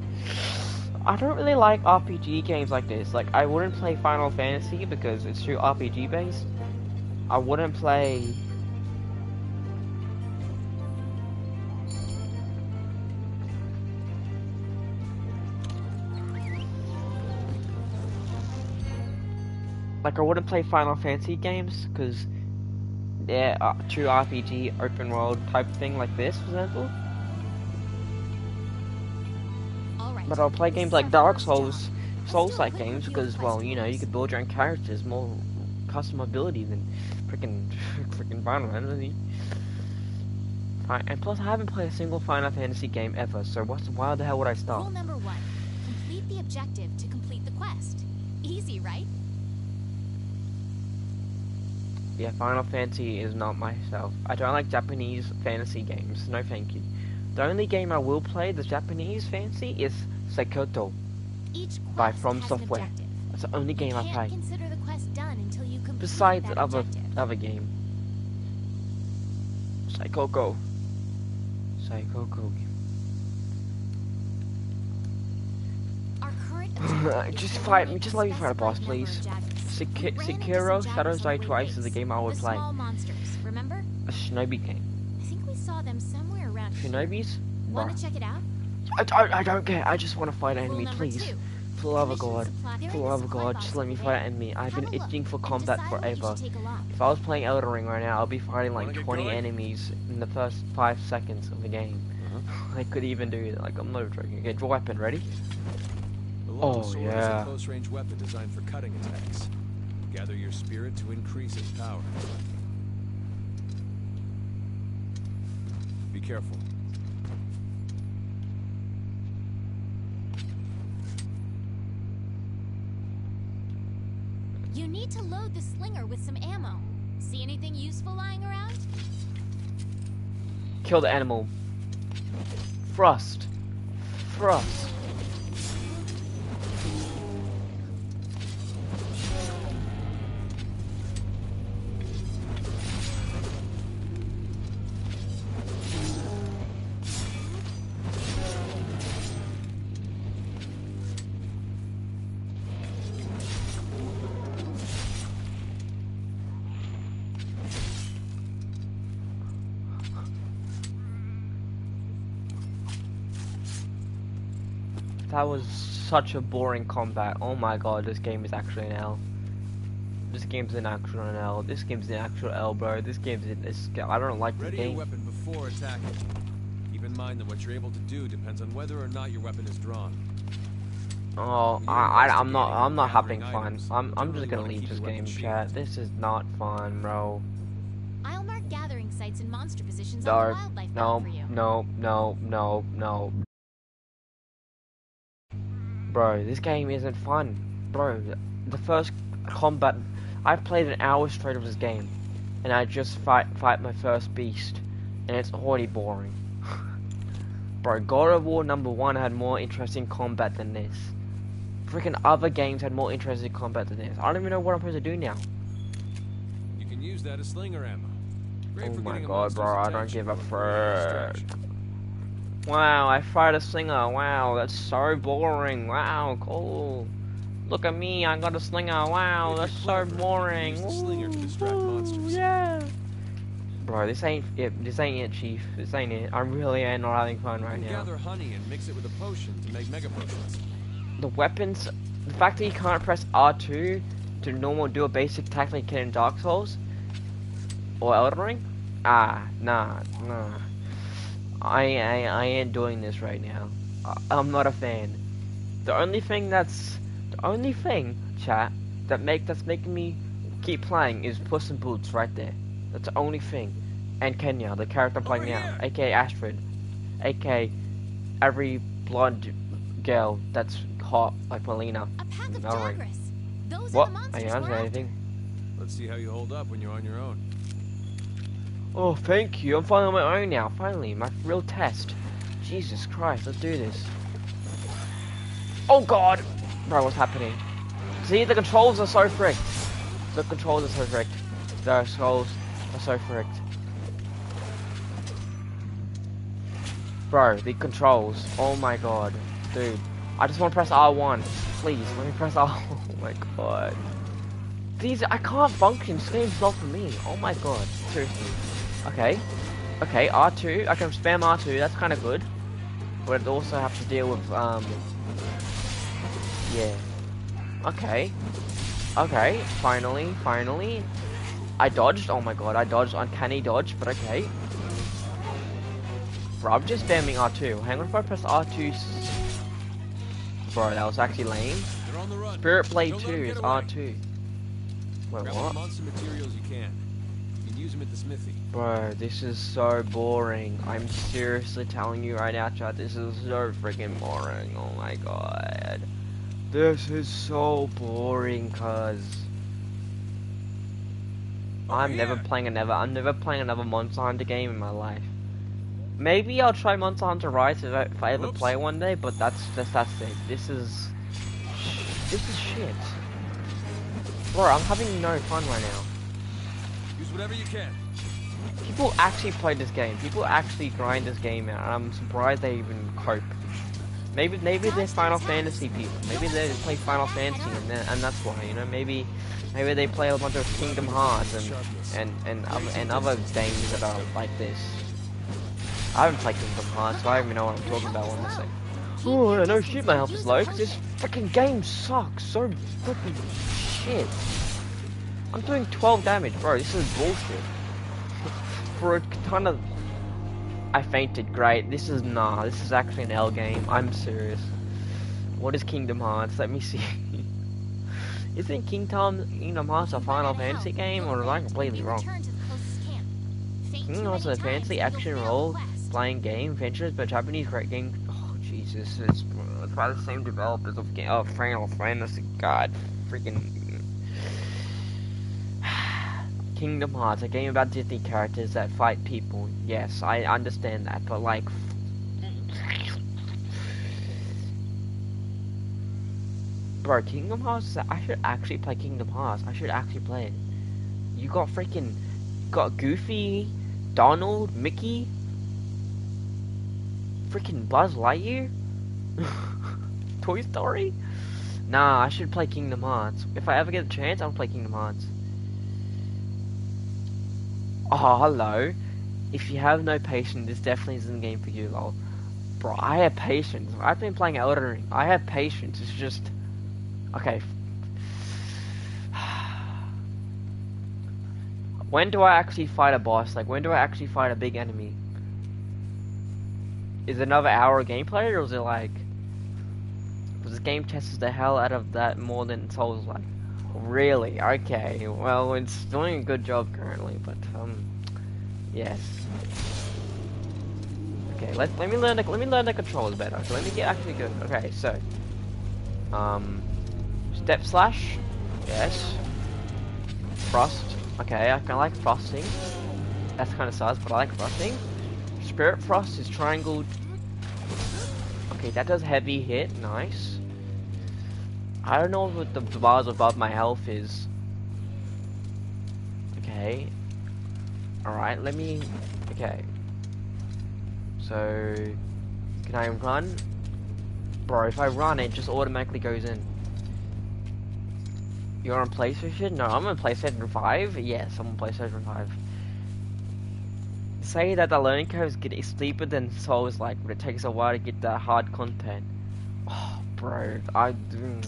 I don't really like RPG games like this. Like, I wouldn't play Final Fantasy because it's too RPG based. I wouldn't play like I wouldn't play Final Fantasy games because they're uh, true RPG open world type thing like this, for example. But I'll play games like Dark Souls, Souls-like games because, well, you know, you could build your own characters, more customability than freaking freaking Final Fantasy. And plus I haven't played a single Final Fantasy game ever, so what's why the hell would I start? Rule number one: complete the objective to complete the quest. Easy, right? Yeah, Final Fantasy is not myself. I don't like Japanese fantasy games. No, thank you. The only game I will play, the Japanese fantasy, is Seikoto by From Software. That's the only game I play. consider the quest done until you complete Besides other objective. other game. Our current just fight me, just let me fight a boss, please. Of Jagras. Seki- We ran into Sekiro Shadows Jagras Die Twice way is the game I would the play. monsters, remember? A Shinobi game. I think we saw them somewhere around here. Shinobi's? Want to check it out? I, I, I don't care. I just want to fight an enemy, please. two. For the love of God. supply- For the the love of God, just let me fight there. an enemy. I've been itching for combat decide what you should forever. If I was playing Elden Ring right now, I'll be fighting like 20 enemies in the first 5 seconds of the game. Mm-hmm. I could even do that. Like, I'm not joking. Okay, draw weapon. Ready? Oh, long sword is yeah. a close-range weapon designed for cutting attacks. Gather your spirit to increase its power. Be careful. You need to load the slinger with some ammo. See anything useful lying around? Kill the animal. Frost. Frost. Was such a boring combat. Oh my god, this game is actually an L. This game's an actual an L. This game's an actual L, bro. This game's in this. I don't like this Ready your game. weapon before attacking. Keep in mind that what you're able to do depends on whether or not your weapon is drawn. Oh, I, I, I'm not, I'm not and having fun. I'm, I'm just gonna leave this game, chat. This is not fun, bro. I'll mark gathering sites and monster positions on the wildlife map No, for you. no, no, no, no. Bro, this game isn't fun. Bro, the first combat, I've played an hour straight of this game, and I just fight fight my first beast, and it's already boring. Bro, God of War number one had more interesting combat than this. Freaking other games had more interesting combat than this. I don't even know what I'm supposed to do now. You can use that as slinger ammo. Great Oh my God, bro, I don't give a frick. Wow, I fired a slinger. Wow, that's so boring. Wow, cool. Look at me, I got a slinger. Wow, that's so clever, you can boring. use the slinger to Ooh, distract monsters. Yeah. Bro, this ain't it. This ain't it, Chief. This ain't it. I really am not having fun right now. gather honey and mix it with a potion to make mega potions. The weapons, the fact that you can't press R2 to normal do a basic attack like in Dark Souls or Elden Ring. Ah, nah, nah. I, I, I ain't doing this right now. I, I'm not a fan. The only thing that's, the only thing, chat, that make that's making me keep playing is Puss in Boots right there. That's the only thing. And Kenya, the character I'm playing now, aka Astrid, aka every blonde girl that's hot like Melina. A pack of All right. Those What? are the I monsters didn't we're say anything. Let's see how you hold up when you're on your own. Oh, thank you. I'm finally on my own now. Finally, my real test. Jesus Christ, let's do this. Oh God, bro, what's happening? See, the controls are so fricked. The controls are so fricked. The controls are so fricked. Bro, the controls. Oh my god. Dude. I just want to press R1. Please, let me press R. Oh my god. These, I can't function. This game's not for me. Oh my god. Seriously. Okay. Okay, R2. I can spam R2. That's kind of good. But I also have to deal with, um... Yeah. Okay. Okay. Finally. Finally. I dodged. Oh my god. I dodged. Uncanny dodge. But okay. Bro, I'm just spamming R2. Hang on if I press R2. Bro, that was actually lame. Spirit Blade 2 is R2. Wait, Grab what? monster materials you can. You can use them at the smithy. Bro, this is so boring. I'm seriously telling you right now, chat, this is so freaking boring. Oh my god. This is so boring, cuz. I'm never playing another, I'm never playing another Monster Hunter game in my life. Maybe I'll try Monster Hunter Rise if I, if I ever play one day, but that's just, that's it. This is, this is shit. Bro, I'm having no fun right now. Use whatever you can. People actually play this game. People actually grind this game out. I'm surprised they even cope. Maybe maybe they're Final Fantasy people. Maybe they play Final Fantasy and, and that's why. You know, maybe maybe they play a bunch of Kingdom Hearts and and and other, and other games that are like this. I haven't played Kingdom Hearts, so I don't even know what I'm talking about when I say. Oh, no shit, my health is low, 'cause this freaking game sucks so freaking shit. I'm doing 12 damage, bro. This is bullshit. For a ton of... I fainted, great. This is, nah, this is actually an L game. I'm serious. What is Kingdom Hearts? Let me see. Isn't King Kingdom, Kingdom Hearts a Final Fantasy game, or am I completely wrong? Return to the closest camp. Kingdom Hearts is a fancy action role-playing game, features but Japanese great game. Oh Jesus, it's, it's by the same developers of of Final Fantasy. God, freaking. Kingdom Hearts, a game about Disney characters that fight people. Yes, I understand that, but like. Bro, Kingdom Hearts, I should actually play Kingdom Hearts. I should actually play it. You got freaking. Got Goofy, Donald, Mickey, freaking Buzz Lightyear, Toy Story. Nah, I should play Kingdom Hearts. If I ever get a chance, I'll play Kingdom Hearts. Oh, hello. If you have no patience, this definitely isn't the game for you, lol. Bro, I have patience. I've been playing Elden Ring. I have patience. It's just... Okay. When do I actually fight a boss? Like, when do I actually fight a big enemy? Is it another hour of gameplay, or is it like... Because this game tests the hell out of that more than Souls like. Really? Okay. Well, it's doing a good job currently, but, um... Yes. Okay, let, let me learn the, let me learn the controls better. Okay, let me get actually good. Okay, so... Um... Step slash. Yes. Frost. Okay, I kind of like frosting. That's kind of sus, but I like frosting. Spirit Frost is triangled. Okay, that does heavy hit. Nice. I don't know what the bars above my health is. Okay. Alright, let me... Okay. So... Can I run? Bro, if I run, it just automatically goes in. You're on PlayStation? No, I'm on PlayStation 5. Yes, I'm on PlayStation 5. Say that the learning curve is getting steeper than Souls like, but it takes a while to get the hard content. Oh, bro, I. do.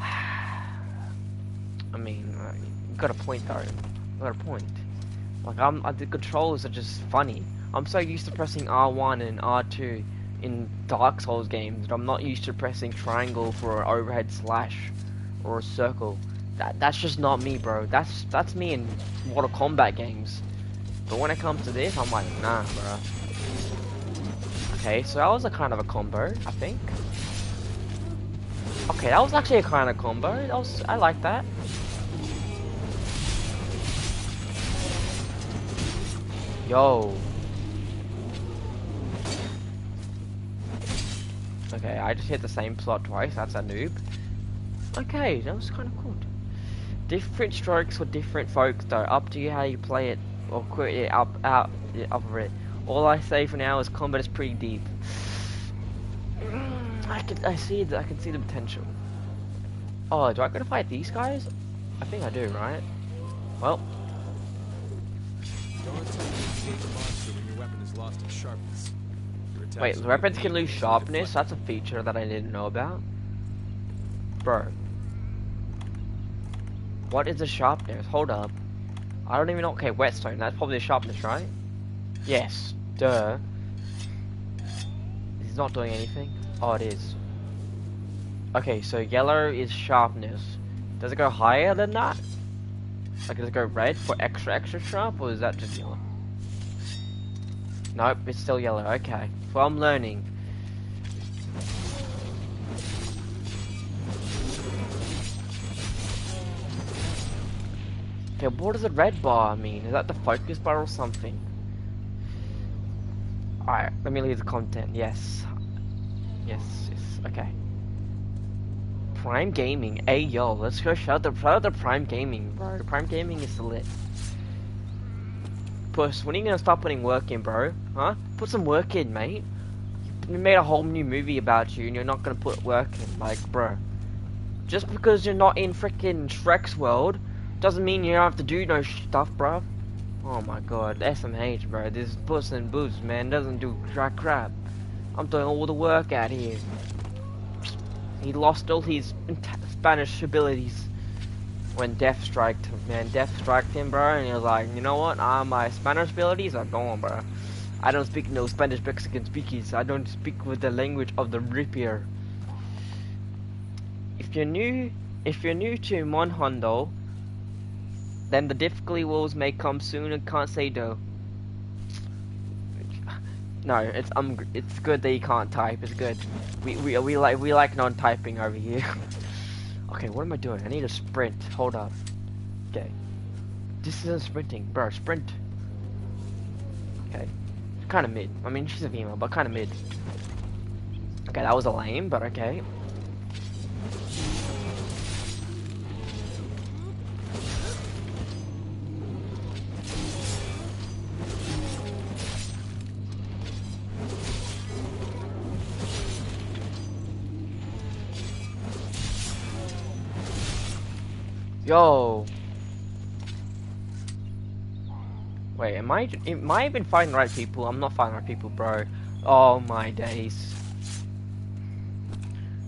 I mean, you got a point though. You got a point. Like, I'm, uh, the controls are just funny. I'm so used to pressing R1 and R2 in Dark Souls games that I'm not used to pressing triangle for an overhead slash or a circle. That that's just not me, bro. That's that's me in Mortal Kombat games. But when it comes to this, I'm like, nah, bro. Okay, so that was a kind of a combo, I think. Okay, that was actually a kind of combo. That was I like that. Yo. Okay, I just hit the same slot twice. That's a noob. Okay, that was kind of cool. Different strokes for different folks, though. Up to you how you play it or quit it up out up it. All I say for now is combat is pretty deep. I can I see the, I can see the potential. Oh, do I gotta fight these guys? I think I do, right? Well, a wait, weapons can lose sharpness. That's a feature that I didn't know about. Bro. What is the sharpness? Hold up. I don't even know. Okay, whetstone. That's probably the sharpness, right? Yes. Duh. He's not doing anything. Oh, it is. Okay, so yellow is sharpness. Does it go higher than that? Like, does it go red for extra, extra sharp, or is that just yellow? Nope, it's still yellow. Okay. Well, I'm learning. Okay, what does the red bar mean? Is that the focus bar or something? Alright, let me leave the content. Yes. Yes, yes, okay. Prime Gaming. Hey, yo, let's go shout the, shout out the Prime Gaming, bro. Prime Gaming is lit. Puss, when are you gonna start putting work in, bro? Huh? Put some work in, mate. You made a whole new movie about you and you're not gonna put work in, like, bro. Just because you're not in freaking Shrek's world doesn't mean you don't have to do no stuff, bro. Oh my god, SMH, bro. This Puss and Boots, man, doesn't do jack crap. I'm doing all the work out here. He lost all his Spanish abilities when Death striked him, man. Death struck him, bro, and he was like, you know what? Uh, my Spanish abilities are gone, bro. I don't speak no Spanish Mexican speakies. I don't speak with the language of the Ripier. If you're new, if you're new to Monhondo, then the difficulty rules may come soon and can't say though. No, it's um, it's good that you can't type. It's good. We we we like we like non-typing over here. okay, what am I doing? I need a sprint. Hold up. Okay. This isn't sprinting, bro. Sprint. Okay. Kind of mid. I mean, she's a female, but kind of mid. Okay, that was a lame, but okay. Yo. Wait, am I am I even fighting the right people? I'm not fighting the right people, bro. Oh my days.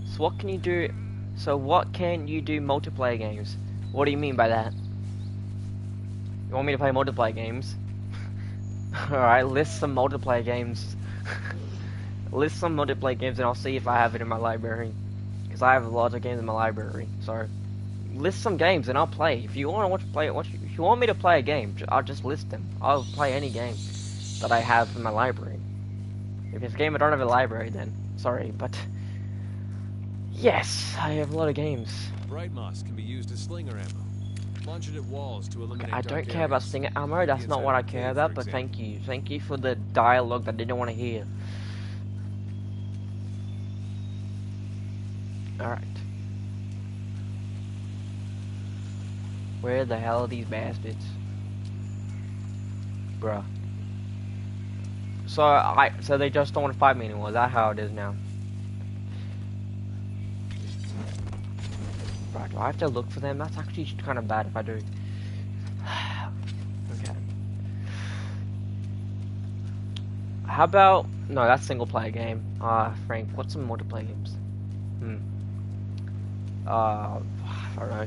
So what can you do? So what can you do multiplayer games? What do you mean by that? You want me to play multiplayer games? Alright, list some multiplayer games. list some multiplayer games and I'll see if I have it in my library. Because I have a lot of games in my library, so list some games and I'll play. If you want to watch play watch. If you want me to play a game, I'll just list them. I'll play any game that I have in my library. If it's a game I don't have a library, then sorry, but yes, I have a lot of games. Bright moss can be used as slinger ammo. Launch it at walls to eliminate I don't care about areas. stinger ammo. That's not what I care about. But thank you, thank you for the dialogue that I didn't want to hear. All right. Where the hell are these bastards? Bruh. So I so they just don't want to fight me anymore. Is that how it is now? Right, do I have to look for them? That's actually kind of bad if I do. okay. How about no? That's single player game. Ah, Frank, what's some multiplayer games? Hmm. Uh, I don't know.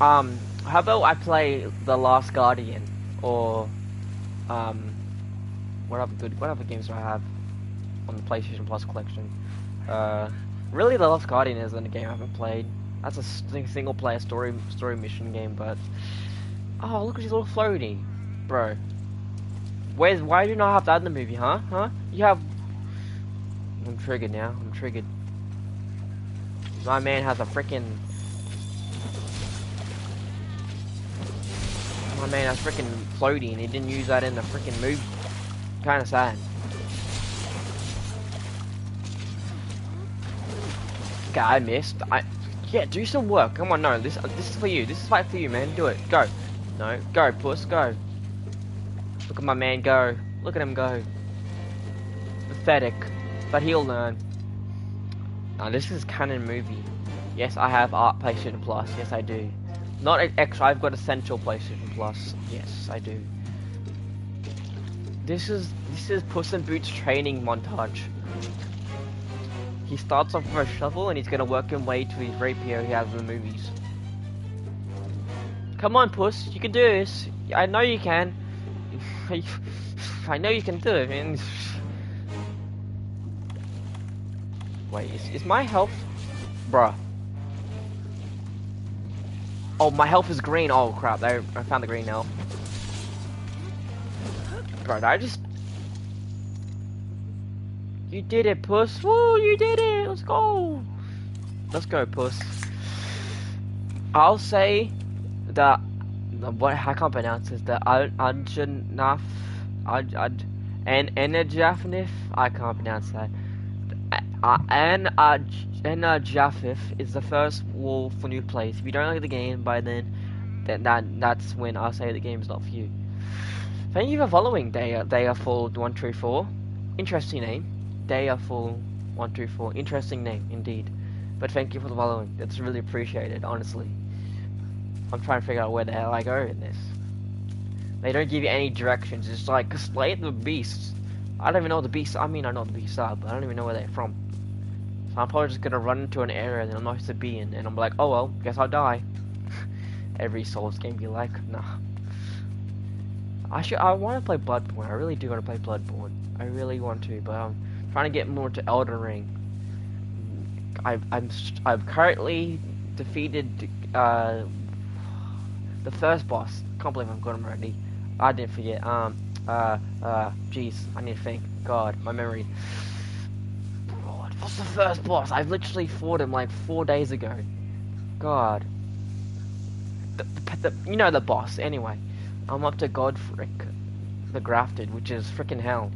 Um, how about I play The Last Guardian or um, what other good what other games do I have on the PlayStation Plus collection? Uh, really, The Last Guardian isn't a game I haven't played. That's a single player story story mission game, but oh look at this little floaty, bro. Where's why do you not have that in the movie, huh? Huh? You have. I'm triggered now. I'm triggered. My man has a freaking my man that's freaking floating. He didn't use that in the freaking movie. Kind of sad. Okay, I missed. I yeah, do some work. Come on, no, this uh, this is for you. This is fight for you, man. Do it. Go. No, go, puss, go. Look at my man go. Look at him go. Pathetic, but he'll learn. Now this is canon movie. Yes, I have Art PlayStation Plus. Yes, I do. Not extra. I've got Essential PlayStation Plus. Yes, I do. This is this is Puss in Boots training montage. He starts off with a shovel and he's gonna work his way to his rapier he has in the movies. Come on, Puss, you can do this. I know you can. I know you can do it, man. Wait, is, is my health... Bruh. Oh, my health is green. Oh, crap. I, I found the green now. Bro, I just... You did it, Puss. Woo, you did it. Let's go. Let's go, Puss. I'll say that... What, I can't pronounce this. The Anjanaf... And Enajafnif? I can't pronounce that. And uh, and uh, Japheth is the first wolf for new players. If you don't like the game by then, then that that's when I say the game is not for you. Thank you for following Day Day Full One Two Four. Interesting name. Day Full One Two Four. Interesting name indeed. But thank you for the following. That's really appreciated, honestly. I'm trying to figure out where the hell I go in this. They don't give you any directions. It's like slay the beasts. I don't even know the beasts. I mean, I know the beasts are, but I don't even know where they're from. So I'm probably just gonna run into an area that I'm not supposed to be in, and I'm like, oh well, guess I'll die. Every Souls game be like, nah. I should. I want to play Bloodborne. I really do want to play Bloodborne. I really want to, but I'm trying to get more to Elden Ring. I've I'm I've currently defeated uh, the first boss. Can't believe I've got him already. I didn't forget. Um. Uh. Uh. Jeez. I need to think. God, my memory. What's the first boss? I've literally fought him like four days ago. God. The, the, the, you know the boss, anyway. I'm up to Godfrey, the Grafted, which is freaking hell.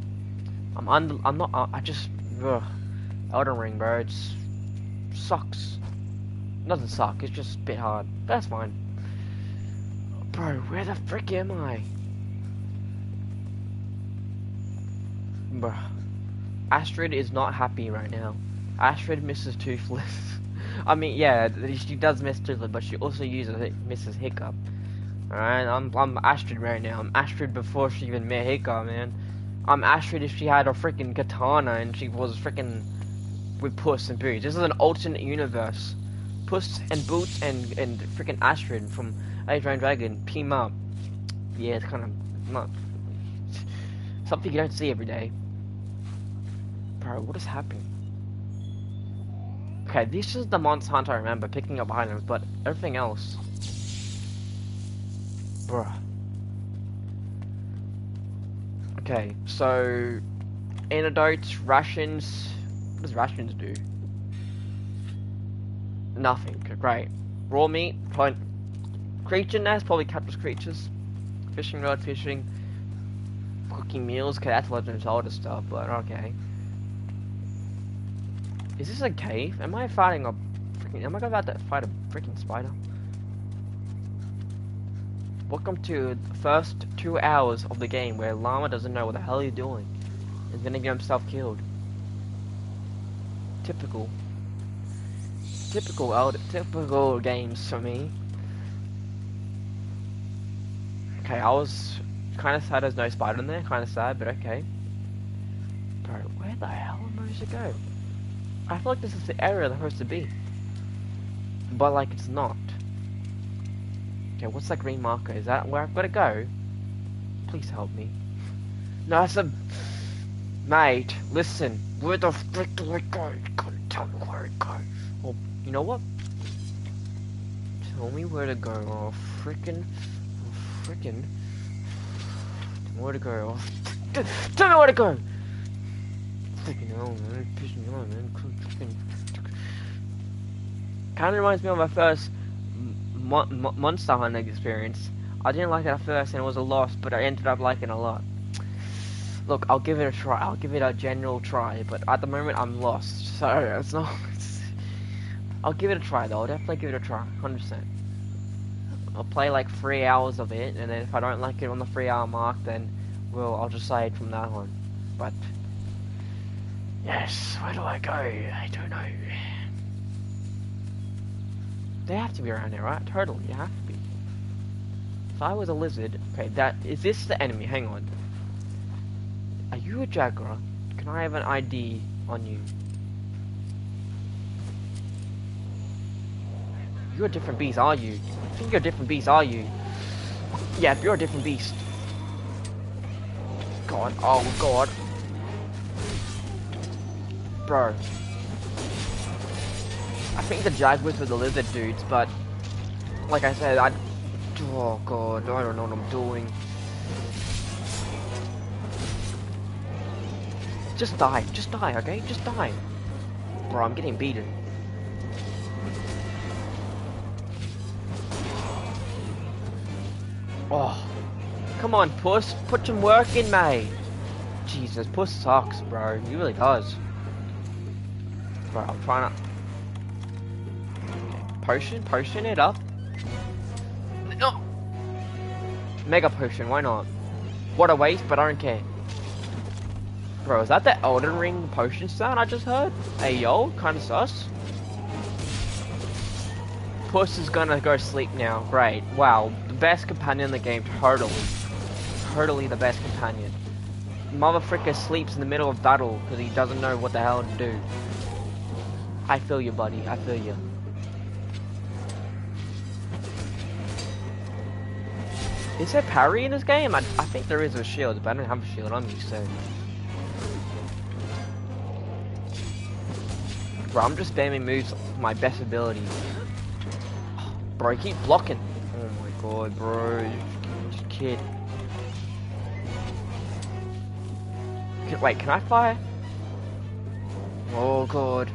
I'm under, I'm not, I just, ugh. Elden Ring, bro, it sucks. It doesn't suck, it's just a bit hard. That's fine. Bro, where the frick am I? Bro. Astrid is not happy right now. Astrid misses Toothless. I mean, yeah, she does miss Toothless, but she also uses Mrs. Hiccup. Alright, I'm I'm Astrid right now. I'm Astrid before she even met Hiccup, man. I'm Astrid if she had a freaking katana and she was freaking with Puss and Boots. This is an alternate universe. Puss and Boots and and freaking Astrid from Adrian Dragon team up. Yeah, it's kind of not something you don't see every day. Bro, what is happening? Okay, this is the Hunter I remember picking up items, but everything else... Bruh. Okay, so... Antidotes, rations... What does rations do? Nothing, great. Raw meat, probably... Creature nest, probably captures creatures. Fishing rod, fishing. Cooking meals, okay, that's Legend of Zelda stuff, but okay. Is this a cave? Am I fighting a freaking... Am I about to fight a freaking spider? Welcome to the first two hours of the game where Llama doesn't know what the hell he's doing. He's gonna get himself killed. Typical. Typical elder, typical games for me. Okay, I was kind of sad there's no spider in there. Kind of sad, but okay. Bro, where the hell am I supposed to go? I feel like this is the area they're supposed to be. But like it's not. Okay, what's that green marker? Is that where I've got to go? Please help me. No, it's a... Mate, listen. Where the frick do I go? You gotta tell me where to go. Well, you know what? Tell me where to go. Oh, frickin'... Oh, frickin'... Where to go? Oh, tell me where to go! Freaking hell, man. Pissing me off, man. Kind of reminds me of my first Monster Hunter experience. I didn't like it at first and it was a loss, but I ended up liking it a lot. Look, I'll give it a try. I'll give it a general try, but at the moment I'm lost. So it's not. I'll give it a try though. I'll definitely give it a try, hundred percent. I'll play like three hours of it, and then if I don't like it on the three hour mark, then well, I'll just say it from that on. But yes, where do I go? I don't know. They have to be around here, right? Totally, you have to be. If I was a lizard, okay, that is this the enemy? Hang on. Are you a jaguar? Can I have an ID on you? You're a different beast, are you? I think you're a different beast, are you? Yeah, you're a different beast. God, oh god. Bro. I think the jaguars were the lizard dudes, but like I said, I oh god, I don't know what I'm doing. Just die, just die, okay? Just die. Bro, I'm getting beaten. Oh. Come on, Puss. Put some work in, mate. Jesus, Puss sucks, bro. He really does. Bro, I'm trying to... Potion? Potion it up. No! Mega potion, why not? What a waste, but I don't care. Bro, is that the Elden Ring potion sound I just heard? Hey yo, kinda sus. Puss is gonna go sleep now. Great. Wow. The best companion in the game, totally. Totally the best companion. Mother fricker sleeps in the middle of battle because he doesn't know what the hell to do. I feel you, buddy. I feel you. Is there parry in this game? I, I think there is a shield, but I don't have a shield on me, so... Bro, I'm just spamming moves my best ability. Bro, keep blocking. Oh my god, bro. Just kid. Wait, can I fire? Oh god.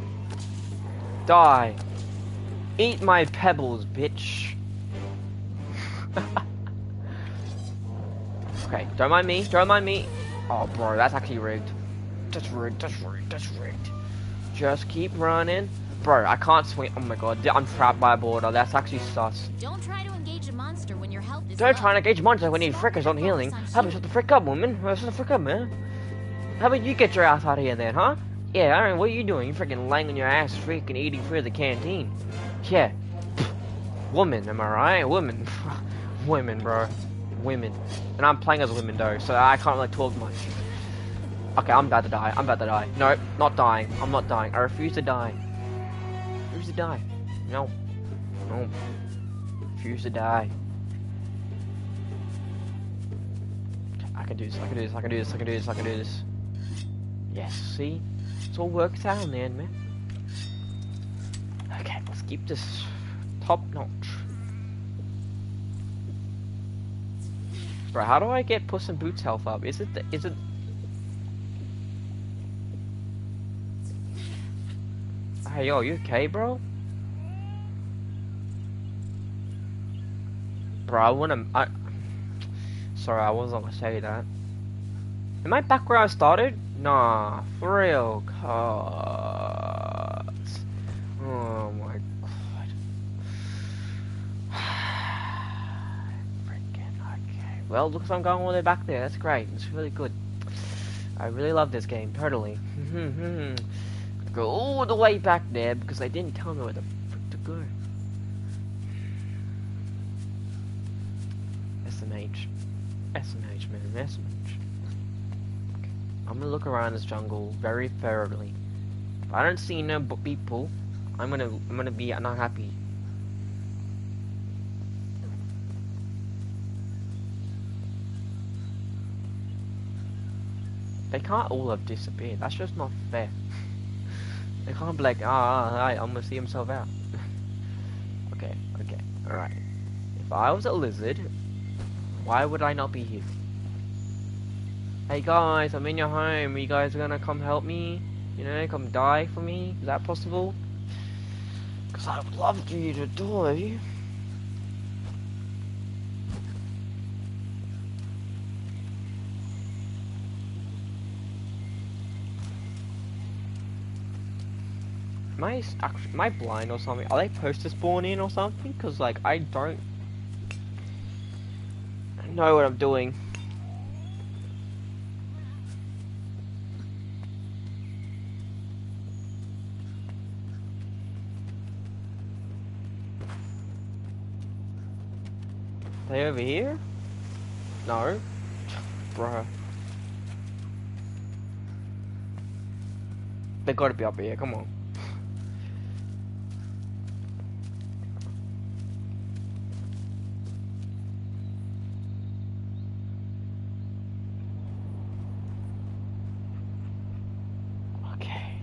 Die. Eat my pebbles, bitch. okay, don't mind me, don't mind me. Oh, bro, that's actually rigged. That's rigged, that's rigged, that's rigged. Just keep running. Bro, I can't swing. Oh my god, I'm trapped by a border. That's actually sus. Don't try to engage a monster when your health is Don't low. try to engage a monster when your frickers on healing. How about shut the frick up, woman? Shut the frick up, man. How about you get your ass out of here then, huh? Yeah, alright, what are you doing? You freaking laying on your ass, freaking eating through the canteen. Yeah. Woman, am I right? Woman. women, bro. Women. And I'm playing as a woman, though, so I can't really talk much. Okay, I'm about to die. I'm about to die. No, not dying. I'm not dying. I refuse to die. Refuse to die. No. No. I Refuse to die. I can do this. I can do this. I can do this. I can do this. I can do this. Yes, see? It's all worked out in the end, man. Okay, let's keep this top notch. Bro, how do I get Puss in Boots health up? Is it the, is it Hey yo, you okay, bro? Bro, I wanna I Sorry, I wasn't gonna say that. Am I back where I started? Nah, for real, cuz. Oh my god. Freaking okay. Well, looks I'm going all the way back there. That's great. It's really good. I really love this game, totally. go all the way back there because they didn't tell me where the frick to go. SMH. SMH, man. SMH. I'm gonna look around this jungle very thoroughly. If I don't see no people, I'm gonna I'm gonna be not They can't all have disappeared. That's just not fair. they can't be like, ah, ah right, I'm gonna see himself out. okay, okay, alright. If I was a lizard, why would I not be here? Hey guys, I'm in your home. Are you guys gonna come help me? You know, come die for me? Is that possible? Because I would love you to die. Am I blind or something? Are they supposed to spawn in or something? Cause like I don't know what I'm doing. They over here? No. Bruh. They gotta be up here, come on. Okay.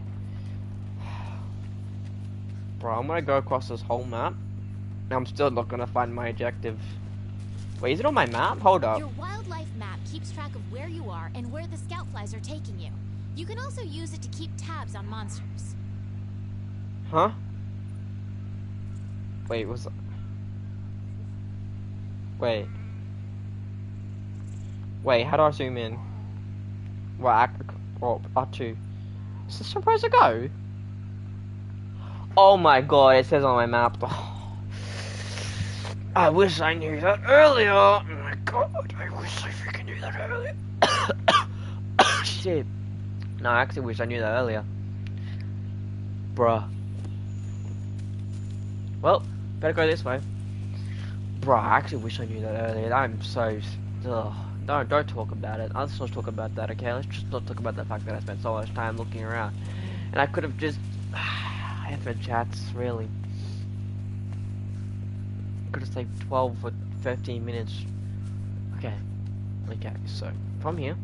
Bro, I'm gonna go across this whole map. I'm still not gonna find my objective. Wait, is it on my map? Hold up. Your wildlife map keeps track of where you are and where the scout flies are taking you. You can also use it to keep tabs on monsters. Huh? Wait, was Wait. Wait, how do I zoom in? Well, I, well, R2. Is this supposed to go? Oh my god, it says on my map. I wish I knew that earlier. Oh my god, I wish I freaking knew that earlier. Shit. No, I actually wish I knew that earlier. Bruh. Well, better go this way. Bruh, I actually wish I knew that earlier. I'm so... Ugh. Don't, don't talk about it. Let's not talk about that, okay? Let's just not talk about the fact that I spent so much time looking around. And I could have just... Effort chats, really. Could have saved 12 or 15 minutes. Okay. Okay, so, from here.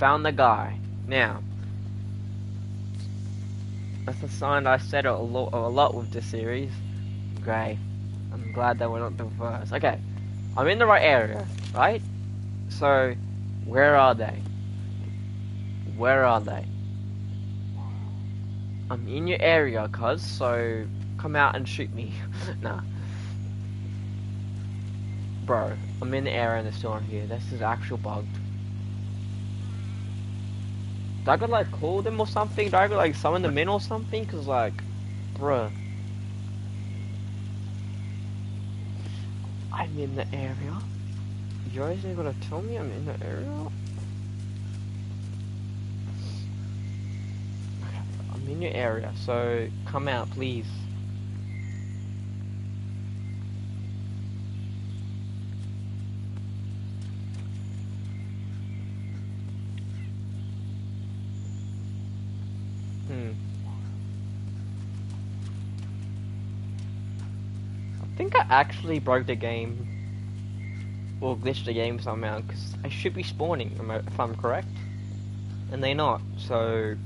Found the guy. Now. That's a sign I said a lot, a lot with this series. Great. I'm glad that we're not the first. Okay. I'm in the right area, right? So, where are they? Where are they? I'm in your area, cuz, so come out and shoot me. nah. Bro, I'm in the area and they're still on here. This is actual bugged. Do I gotta like call them or something? Do I gotta like summon them in or something? Cause like, bruh. I'm in the area. You guys ain't gonna tell me I'm in the area? I'm in your area, so come out please. I think I actually broke the game. Or glitched the game somehow, because I should be spawning, if I'm correct. And they're not, so...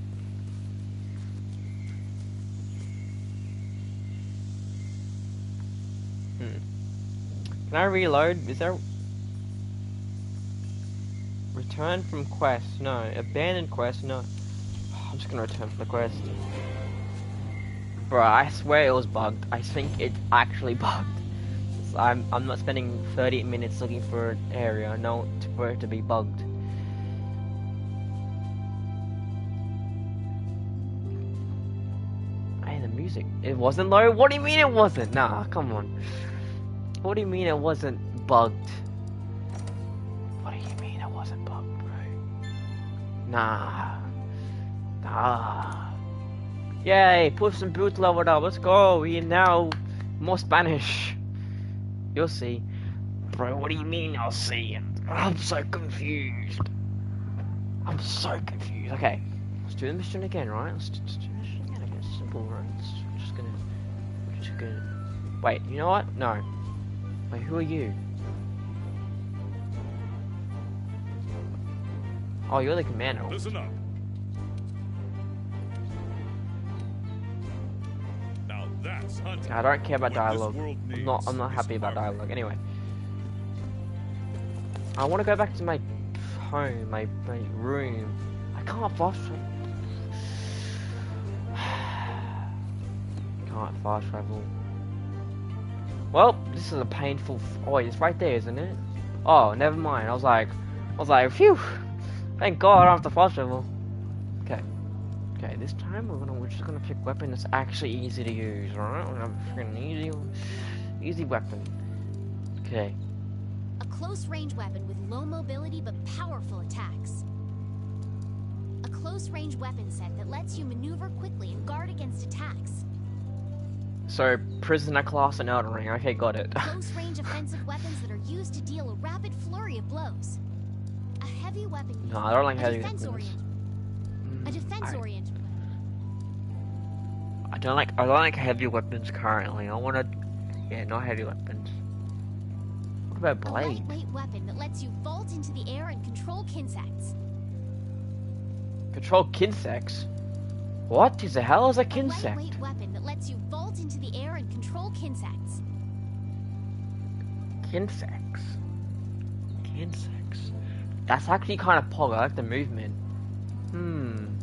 Hmm. Can I reload? Is there... Return from quest, no. Abandoned quest, no. I'm just gonna return from the quest. Bro, I swear it was bugged. I think it actually bugged. So I'm I'm not spending 30 minutes looking for an area, no, for it to be bugged. Hey, the music. It wasn't low? What do you mean it wasn't? Nah, come on. What do you mean it wasn't bugged? What do you mean it wasn't bugged, bro? Nah. Ah. Yay, Puss in Boots leveled up. Let's go. We now more Spanish. You'll see. Bro, what do you mean I'll see? I'm so confused. I'm so confused. Okay, let's do the mission again, right? Let's do the mission again. I guess simple, right? Let's, just gonna, just gonna. Wait, you know what? No. Wait, who are you? Oh, you're the commander. Listen up. I don't care about dialogue. I'm not. I'm not happy about dialogue. Anyway, I want to go back to my home, my, my room. I can't fast travel. can't fast travel. Well, this is a painful. F oh, it's right there, isn't it? Oh, never mind. I was like, I was like, phew. Thank God I don't have to fast travel. Okay. This time we're gonna we're just gonna pick weapon that's actually easy to use, alright? We're gonna have a freaking easy easy weapon. Okay. A close range weapon with low mobility but powerful attacks. A close range weapon set that lets you maneuver quickly and guard against attacks. So prisoner class and Elden Ring. Okay, got it. Close range offensive weapons that are used to deal a rapid flurry of blows. A heavy weapon. No, I don't like heavy defense weapons. orient- A mm, defense I- oriented weapon. I don't like I don't like heavy weapons currently. I wanna yeah, not heavy weapons. What about A blade? lightweight weapon that lets you vault into the air and control kinsects. Control kinsects? What is the hell is a A kinsect? lightweight weapon that lets you vault into the air and control kinsects. Kinsects. Kinsects. That's actually kind of pog. I like the movement. Hmm.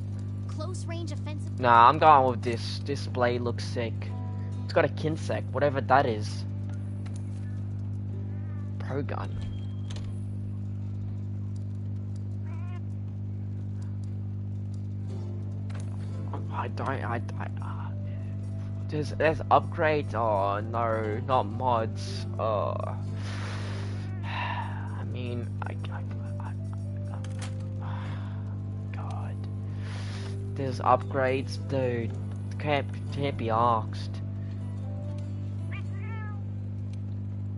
Close range offensive. Nah, I'm going with this. This blade looks sick. It's got a kinsect, whatever that is. Pro gun. I don't. I. I uh, there's there's upgrades. Oh no, not mods. Oh. I mean, I, There's upgrades, dude. Can't can't be asked.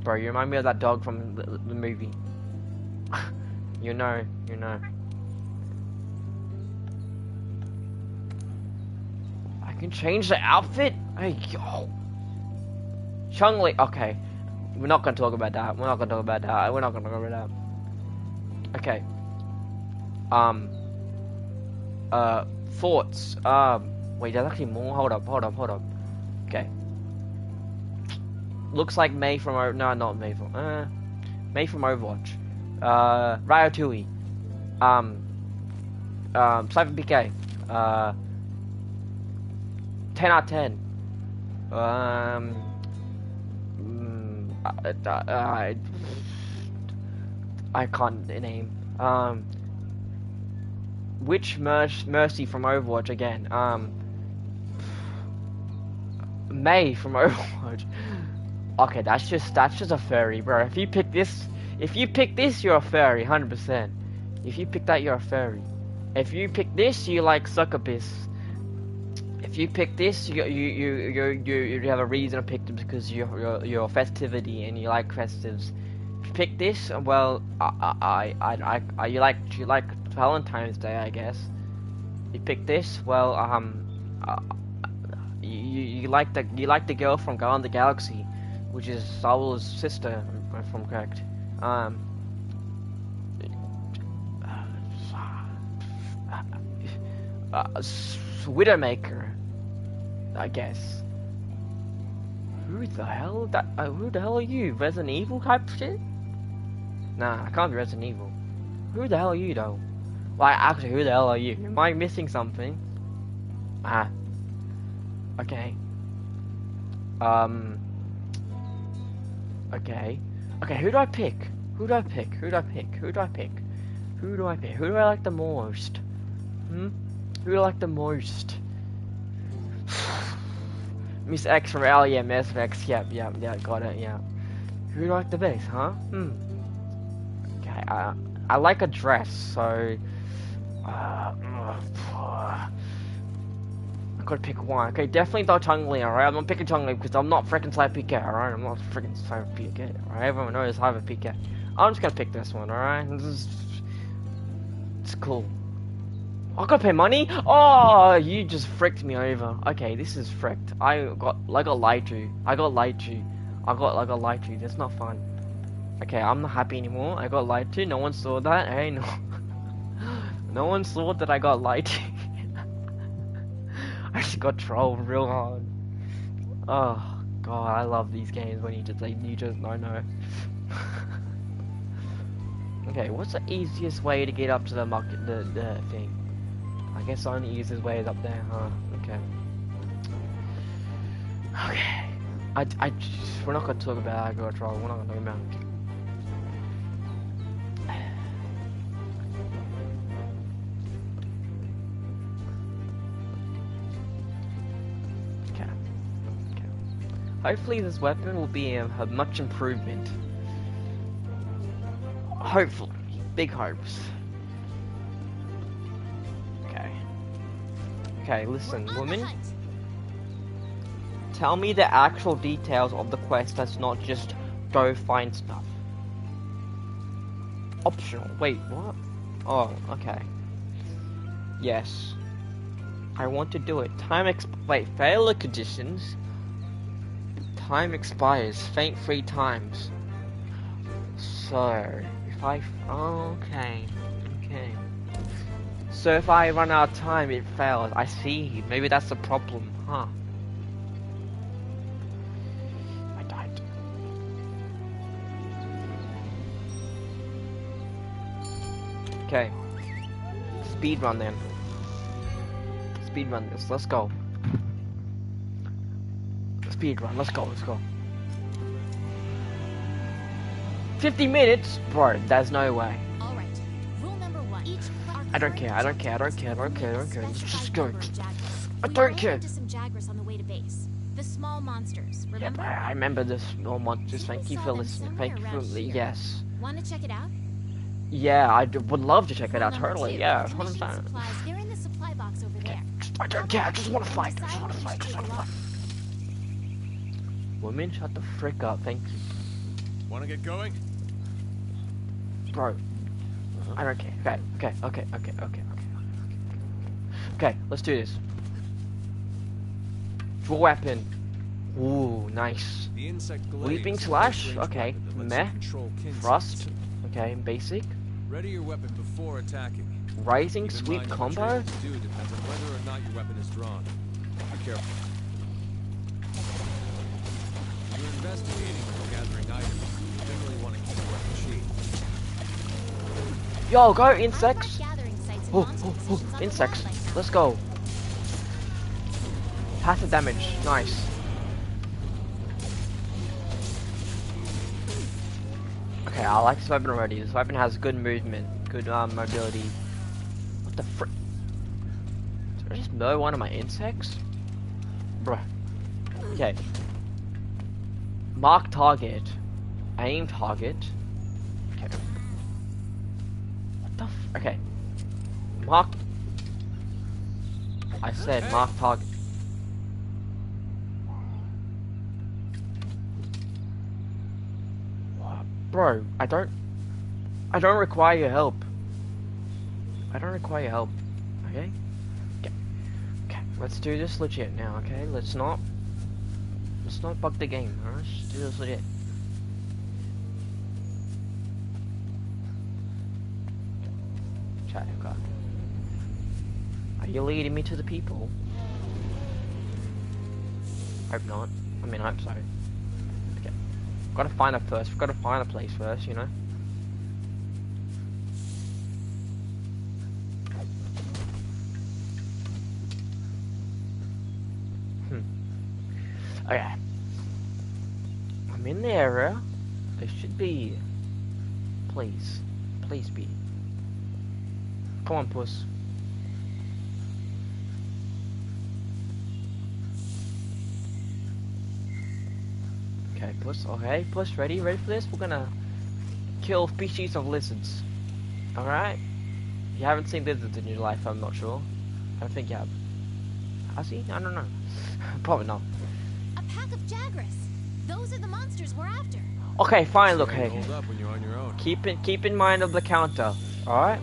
Bro, you remind me of that dog from the, the movie. you know, you know. I can change the outfit. Hey, yo. Chun-Li. Okay, we're not gonna talk about that. We're not gonna talk about that. We're not gonna talk about that. Okay. Um. Uh, thoughts. Um, wait, there's actually more. Hold up, hold up, hold up. Okay. Looks like Mei from O. No, not Mei from. Uh, Mei from Overwatch. Uh, Ryotui. Um. Um, Cypher PK. Uh. 10 out of 10. Um. mm, I, I, I can't name. Um. Witch Mer- Mercy from Overwatch again. Um. Mei from Overwatch. Okay, that's just that's just a furry, bro. If you pick this, if you pick this, you're a furry, hundred percent. If you pick that, you're a furry. If you pick this, you like succubus. If you pick this, you you you you you, you have a reason to pick them because you're you're, you're festivity and you like festives. If you pick this, well, I I I I, I you like you like Valentine's Day, I guess. You pick this, well, um, uh, you you like the you like the girl from Guardian the Galaxy, which is Saul's sister, if I'm correct. Um. Uh, Widowmaker, I guess. Who the hell that? Uh, who the hell are you? Resident Evil type shit? Nah, I can't be Resident Evil. Who the hell are you though? Like, actually, who the hell are you? Am I missing something? Ah. Okay. Um. Okay. Okay, who do I pick? Who do I pick? Who do I pick? Who do I pick? Who do I pick? Who do I like the most? Hmm? Who do I like the most? Miss X from yeah, Miss X, yep, yep, yeah, got it, yeah. Who do I like the best, huh? Hmm. Okay, I, I like a dress, so... Uh, I gotta pick one. Okay, definitely not Chun-Li, alright? I'm not picking Chun-Li because I'm not freaking Cyber PK, alright? I'm not freaking Cyber PK, alright? Everyone knows Cyber PK. I'm just gonna pick this one, alright? This is... It's cool. I gotta pay money? Oh, you just fricked me over. Okay, this is fricked. I got, I got lied to. I got lied to. I got, I got lied to. That's not fun. Okay, I'm not happy anymore. I got lied to. No one saw that. Hey, no. No one saw that I got lied. I just got trolled real hard. Oh god, I love these games when you just like you just no no. Okay, what's the easiest way to get up to the market, the, the thing? I guess the only easiest way is up there, huh? Okay. Okay. I, I, just- we're not gonna talk about I got trolled. we're not gonna talk about Okay. Hopefully this weapon will be a, a much improvement. Hopefully. Big hopes. Okay. Okay, listen, We're on the woman. Tell me the actual details of the quest that's not just go find stuff. Optional. Wait, what? Oh, okay. Yes. I want to do it. Time exp- wait, failure conditions. Time expires. Faint three times. So, if I. Okay. Okay. So if I run out of time, it fails. I see. Maybe that's the problem, huh? I died. Okay. Speed run then. Speed run this. Let's go. Speed run. Let's go. Let's go. 50 minutes? Bro, there's no way. All right. One. I don't care, I don't care, I don't care, I don't care, I don't care. Let's just go. I don't care. Into some Jagras on the way to base. The small monsters. Yep, Remember? I, I remember this small monsters. Thank you for listening. Thank you for yes. Want to check it out? Yeah, I d- would love to check it out. Totally. two. Yeah, hundred percent. They're in the supply box over there. I don't care. I just want to fight. I just want to fight. I just want to fight. Up. Women, shut the frick up. Thank you, Want to get going? bro. Uh-huh. I don't care. Okay, okay, okay, okay, okay, okay, okay. Okay, let's do this. Draw weapon. Ooh, nice. The insect glaive Weeping is a slash? Okay. weapon that lets you Meh. Thrust. Okay, basic. Ready your weapon before attacking. Rising sweep mind that what combo. do depends on whether or not your weapon is drawn. Be careful. You're investigating or gathering items, you generally want to keep your weapon sheathed. Yo, go insects. got gathering sites and Oh, oh, oh, insects. Let's go. Passive damage. Nice. Okay, I like this weapon already. This weapon has good movement, good um, mobility. What the frick? Did I just murder one of my insects? Bruh. Okay. Mark target. Aim target. Okay. What the f- Okay. Mark. I said mark target. Bro, I don't. I don't require your help. I don't require your help. Okay? Okay. Okay, let's do this legit now, okay? Let's not. Let's not bug the game, alright? Let's do this legit. Chat, okay. Are you leading me to the people? Hope not. I mean, I hope so. Okay. Gotta find a first. Gotta find a place first, you know? Area. There should be. Please. Please be. Come on, puss. Okay, puss. Okay, puss. Ready? Ready for this? We're gonna kill species of lizards. Alright? You haven't seen lizards in your life, I'm not sure. I don't think you have. Has he? I don't know. Probably not. A pack of Jagras. Those are the monsters we're after. Okay, fine. Look, hey. Hold up when you're on your own. Keep in keep in mind of the counter. Alright?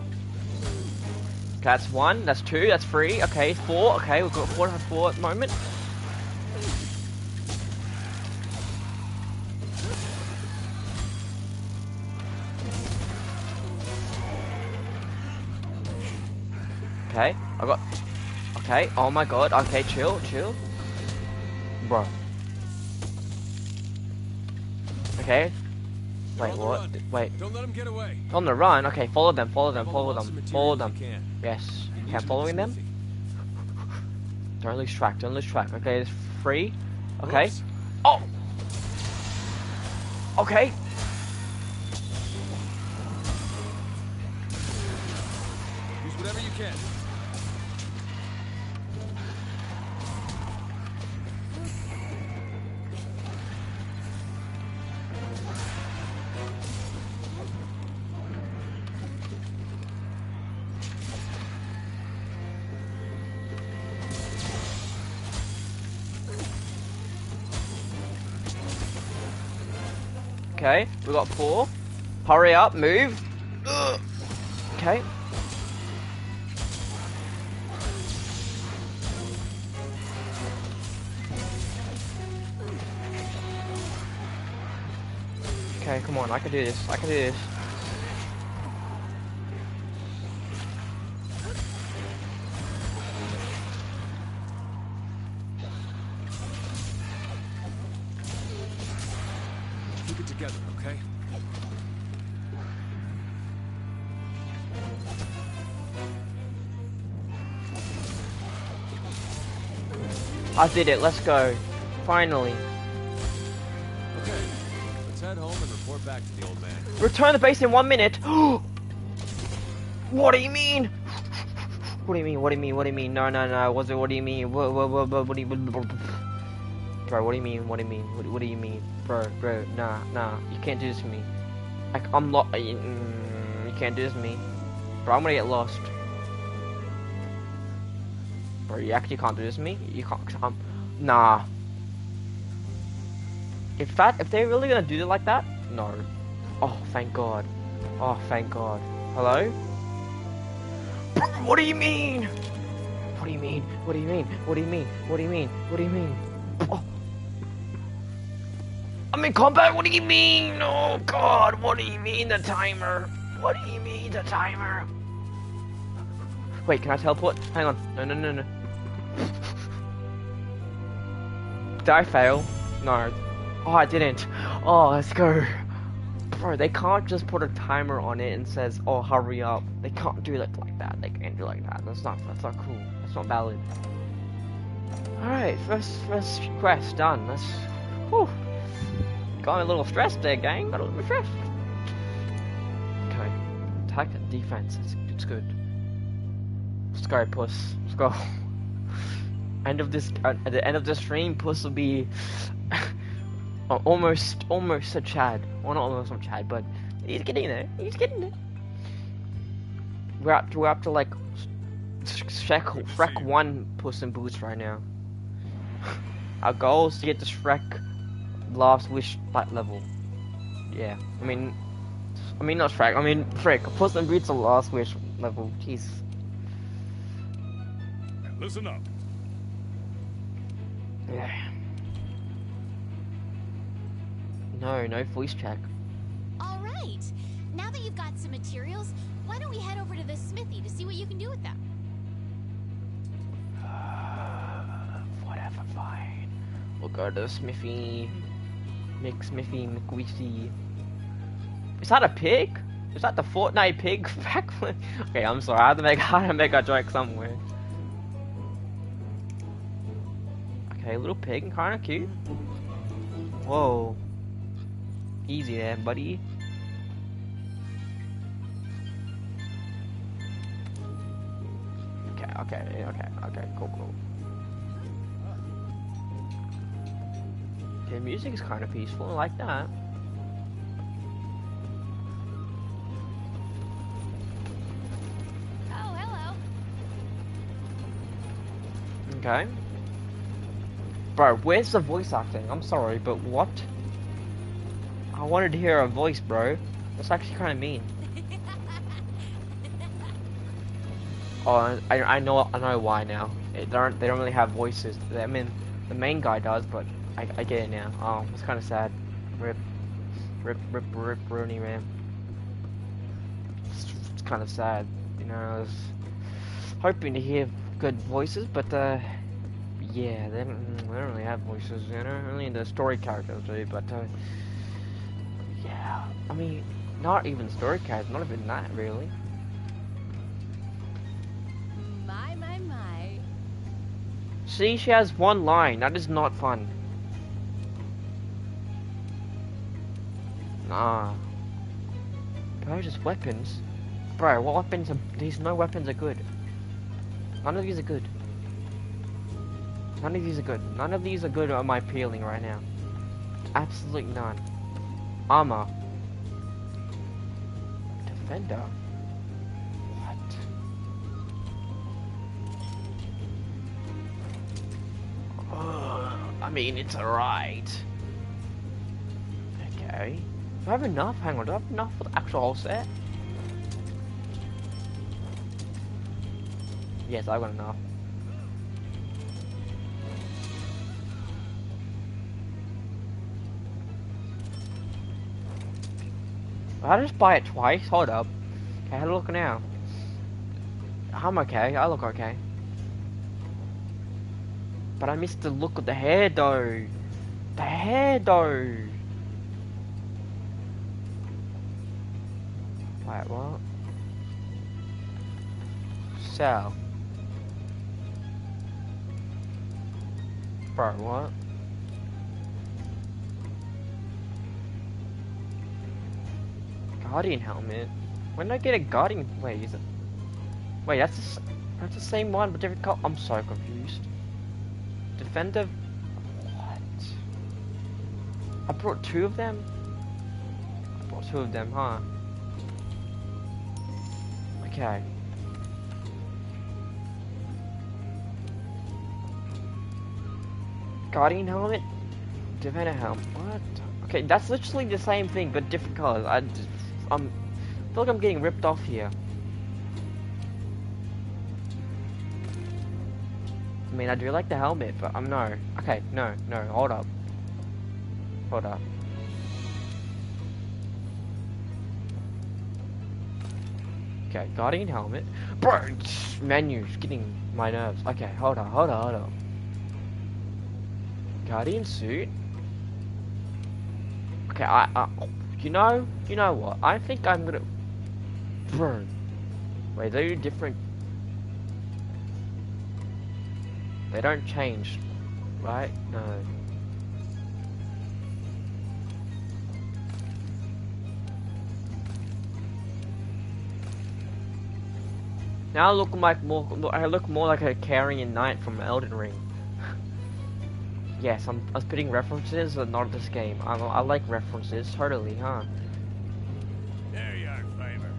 That's one, that's two, that's three, okay, four, okay, we've got four out of four at the moment. Okay, I got Okay, oh my god, okay, chill, chill. Bro. Okay. The what? Wait. Don't let them get away. On the run. Okay, follow them. Follow them. Follow them. Follow them. Yes. Okay, I'm following them. Don't lose track. Don't lose track. Okay, it's free. Okay. Oops. Oh. Okay. Use whatever you can. We got four. Hurry up, move. Okay. Okay, come on, I can do this. I can do this. I did it. Let's go. Finally. Okay. Let's head home and report back to the old man. Return the base in one minute. what do you mean? What do you mean? What do you mean? What do you mean? No, no, no. What's it? What do you mean? What, what, what, what, what do you Bro, what do you mean? What do you mean? What, what do you mean? Bro, bro, nah, nah. You can't do this to me. Like, I'm lo- mm, You can't do this to me. Bro, I'm gonna get lost. Bro, you actually can't do this to me? You can't, nah. If that, if they're really gonna do it like that, no. Oh, thank God. Oh, thank God. Hello? Bro, what do you mean? What do you mean? What do you mean? What do you mean? What do you mean? What do you mean? Oh. I'm in combat. What do you mean? Oh God! What do you mean the timer? What do you mean the timer? Wait, can I teleport? Hang on. No, no, no, no. Did I fail? No. Oh, I didn't. Oh, let's go. Bro, they can't just put a timer on it and says, "Oh, hurry up." They can't do it like that. They can't do like that. That's not. That's not cool. That's not valid. All right, first first quest done. Let's. Whew. Got a little stressed there, gang. Got a little stressed. Okay. Attack and defense. It's, it's good. Let's go, puss. Let's go. End of this. Uh, at the end of the stream, puss will be uh, almost, almost a Chad. Well, not almost a Chad, but he's getting there. He's getting there. We're up. To, we're up to like Shrek, Shrek one Puss in Boots right now. Our goal is to get to Shrek last wish like level. Yeah, I mean, I mean not Shrek. I mean Frick. Puss in Boots are last wish level. Jeez. Listen up. Yeah. No, no voice check. All right. Now that you've got some materials, why don't we head over to the smithy to see what you can do with them? Uh, whatever, fine. We'll go to the Smithy. Mick Smithy McWeesy. Is that a pig? Is that the Fortnite pig back? Okay, I'm sorry. I had to make I had to make a joke somewhere. Okay, little pig, kind of cute. Whoa. Easy there, buddy. Okay, okay, okay, okay, cool, cool. The music is kind of peaceful, I like that. Oh, hello. Okay. Bro, where's the voice acting? I'm sorry, but what? I wanted to hear a voice, bro. That's actually kind of mean. Oh, I, I know I know why now. They don't they don't really have voices. I mean, the main guy does, but I, I get it now. Oh, it's kind of sad. Rip, rip, rip, rip, Rooney, man. It's, it's kind of sad, you know. I was hoping to hear good voices, but uh, yeah, they don't, they don't really have voices, you know. Only the story characters do, but uh, yeah. I mean, not even story cards, not even that really. My, my, my. See, she has one line. That is not fun. Nah. Bro, just weapons. Bro, what weapons are... These no weapons are good. None of these are good. None of these are good. None of these are good on my peeling right now. Absolutely none. Armor. Defender. What? Ugh, I mean, it's alright. Okay. Do I have enough? Hang on, do I have enough for the actual whole set? Yes, I got enough. I just buy it twice? Hold up. Okay, how do I look now? I'm okay, I look okay. But I missed the look of the hair though. The hair though. Wait, what? Sell. Bro, what? Guardian helmet? When did I get a Guardian? Wait, is it? Wait, that's the, that's the same one, but different color. I'm so confused. Defender. What? I brought two of them. I brought two of them, huh? Okay. Guardian helmet, Defender helmet. What? Okay, that's literally the same thing, but different colors. I, just, I'm, I feel like I'm getting ripped off here. I mean, I do like the helmet, but I'm no. Okay, no, no, hold up. Hold up. Okay, Guardian helmet. Bro, menu's getting my nerves. Okay, hold on, hold on, hold on. Guardian suit. Okay, I, I, you know, you know what? I think I'm gonna. Bro, wait, they're different. They don't change, right? No. Now I look like more. I look more like a Carian Knight from Elden Ring. Yes, I'm, I'm putting references, but not this game. I, I like references, totally, huh? There you are, Faber.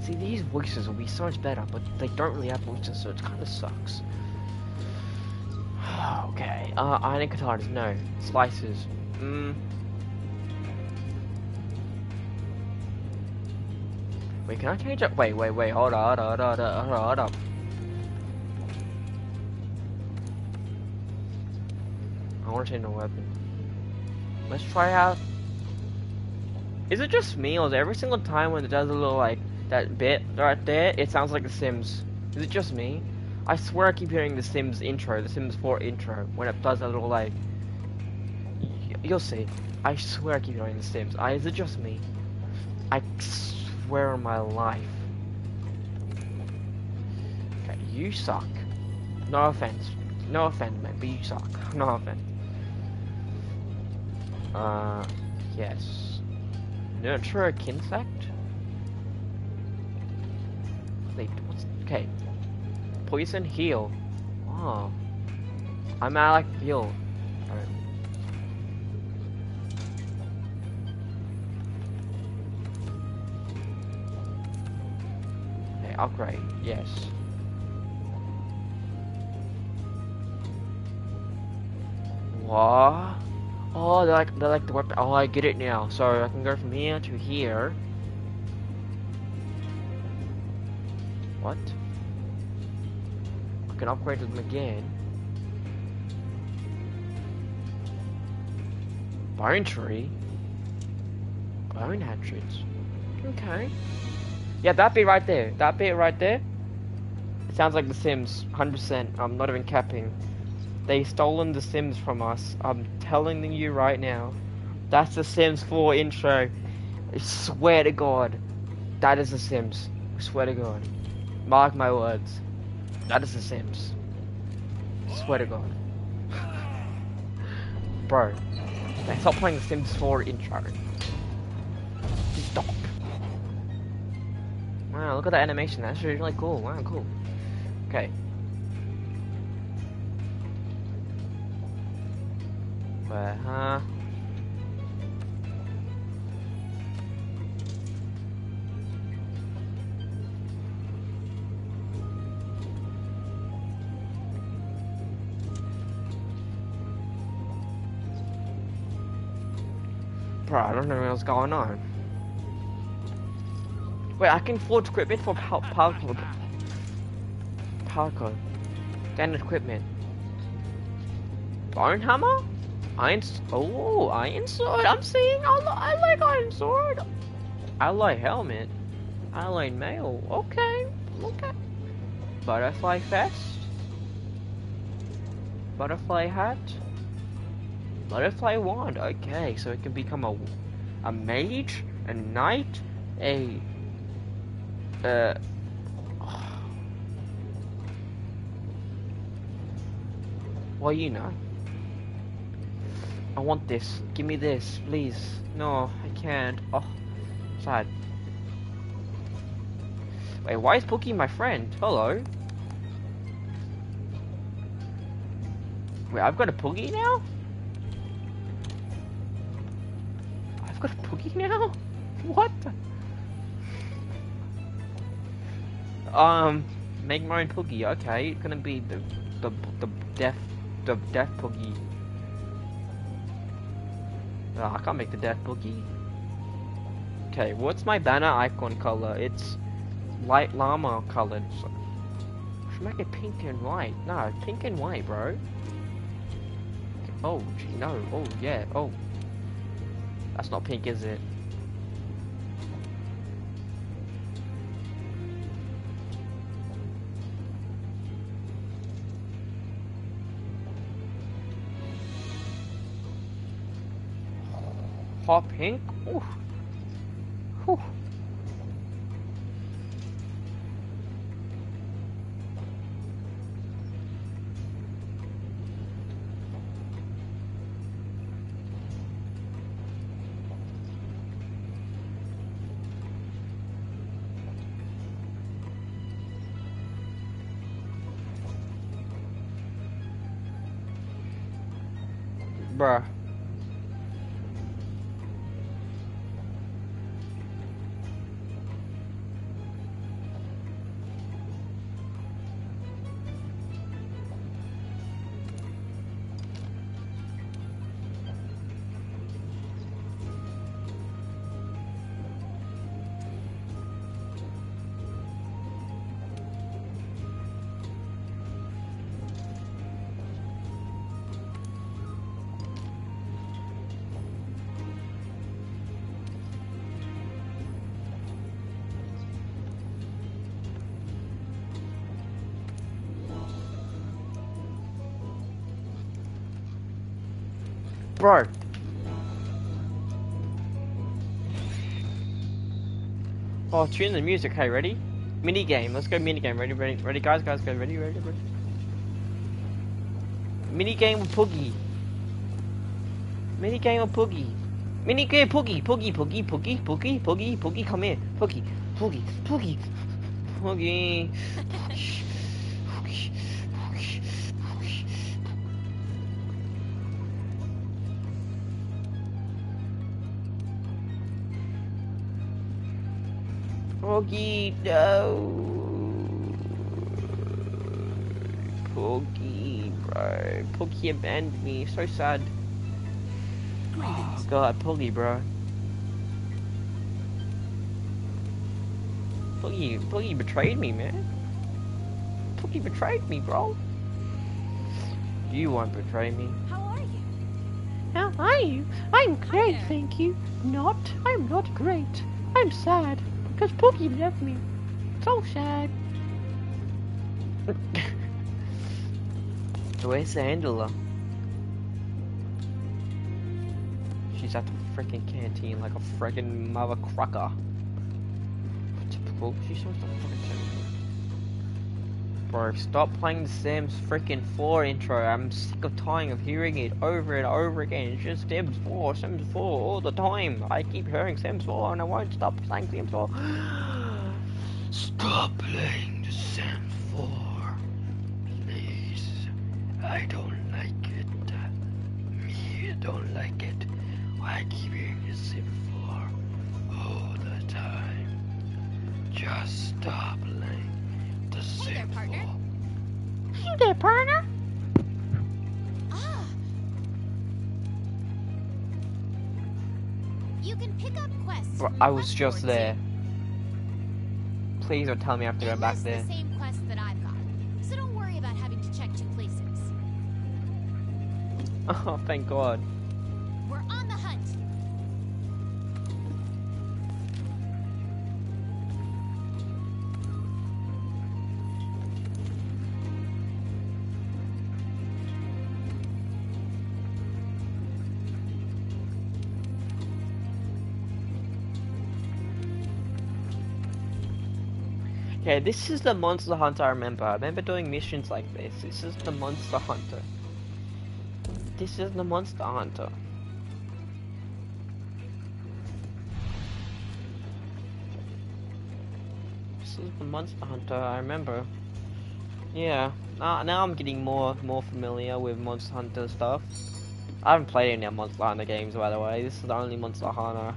See, these voices will be so much better, but they don't really have voices, so it kind of sucks. okay, uh, iron katanas, no. Slices, mm. Wait, can I change it? Wait, wait, wait, hold on, hold on, hold on, hold on, hold on. I want to change the weapon. Let's try out. Is it just me, or is every single time when it does a little like that bit right there, it sounds like The Sims? Is it just me? I swear I keep hearing The Sims intro, The Sims 4 intro, when it does a little like. You'll see. I swear I keep hearing The Sims. I, is it just me? I swear on my life. Okay, you suck. No offense. No offense, man, but you suck. No offense. Uh, yes. Nurture a kinsect? Wait, what's... Okay. Poison heal. Oh. I'm at like Upgrade. Yes. What? Oh, they like they like the weapon. Oh, I get it now. So I can go from here to here. What? I can upgrade them again. Bone tree. Bone hatchets. Okay. Yeah, that bit right there. That bit right there. It sounds like The Sims. 100%. I'm not even capping. They stolen The Sims from us. I'm telling you right now. That's the Sims 4 intro. I swear to God. That is The Sims. I swear to God. Mark my words. That is The Sims. Swear to God. Bro. Stop playing The Sims 4 intro. Stop. Wow, look at that animation. That's really, cool. Wow, cool. Okay. Where, huh? Bro, I don't know what's going on. Wait, I can forge equipment for power code. Power code. Standard equipment. Bone hammer? Iron. Oh, iron sword. I'm seeing. I, I like iron sword. I like helmet. I like mail. Okay. Okay. Butterfly vest. Butterfly hat. Butterfly wand. Okay, so it can become a a mage, a knight, a uh. Well, you know. I want this. Give me this, please. No, I can't. Oh, sad. Wait, why is Poogie my friend? Hello. Wait, I've got a Poogie now? I've got a Poogie now? What? Um, make my own Poogie. Okay, it's gonna be the the the deaf the deaf Poogie. Oh, I can't make the deaf Poogie. Okay, what's my banner icon color? It's light llama colored. So should make it pink and white. No, pink and white, bro. Oh, gee, no. Oh, yeah. Oh. That's not pink, is it? Hot pink? Ooh. Whew. Bro. Oh, tune the music. Hey, ready? Mini game. Let's go mini game. Ready, ready, ready, guys, guys, guys. Ready, ready, ready. Mini game with Poogie. Mini game with Poogie. Mini game Poogie. Poogie, Poogie, Poogie, Poogie, Poogie, Poogie. Come here. Poogie, Poogie, Poogie. Poogie. Poogie, no. Poogie, bro. Poogie abandoned me. So sad. Oh, God, Poogie, bro. Poogie, Poogie betrayed me, man. Poogie betrayed me, bro. You won't betray me. How are you? How are you? I'm great, thank you. Not. I'm not great. I'm sad because Poogie left me. So sad. Where's Angela? She's at the freaking canteen like a freaking mother crucker. Typical. She's supposed to fucking Bro, stop playing the Sims freaking 4 intro. I'm sick of tiring of hearing it over and over again. It's just Sims 4, Sims 4 all the time. I keep hearing Sims 4 and I won't stop playing Sims 4. stop playing I was just there. Please don't tell me I have to go back there. the same quest that I've got, so don't worry about having to check two places. Oh, thank God. Yeah, this is the Monster Hunter I remember. I remember doing missions like this. This is the Monster Hunter. This is the Monster Hunter. This is the Monster Hunter I remember. Yeah, now, now I'm getting more more familiar with Monster Hunter stuff. I haven't played any Monster Hunter games by the way. This is the only Monster Hunter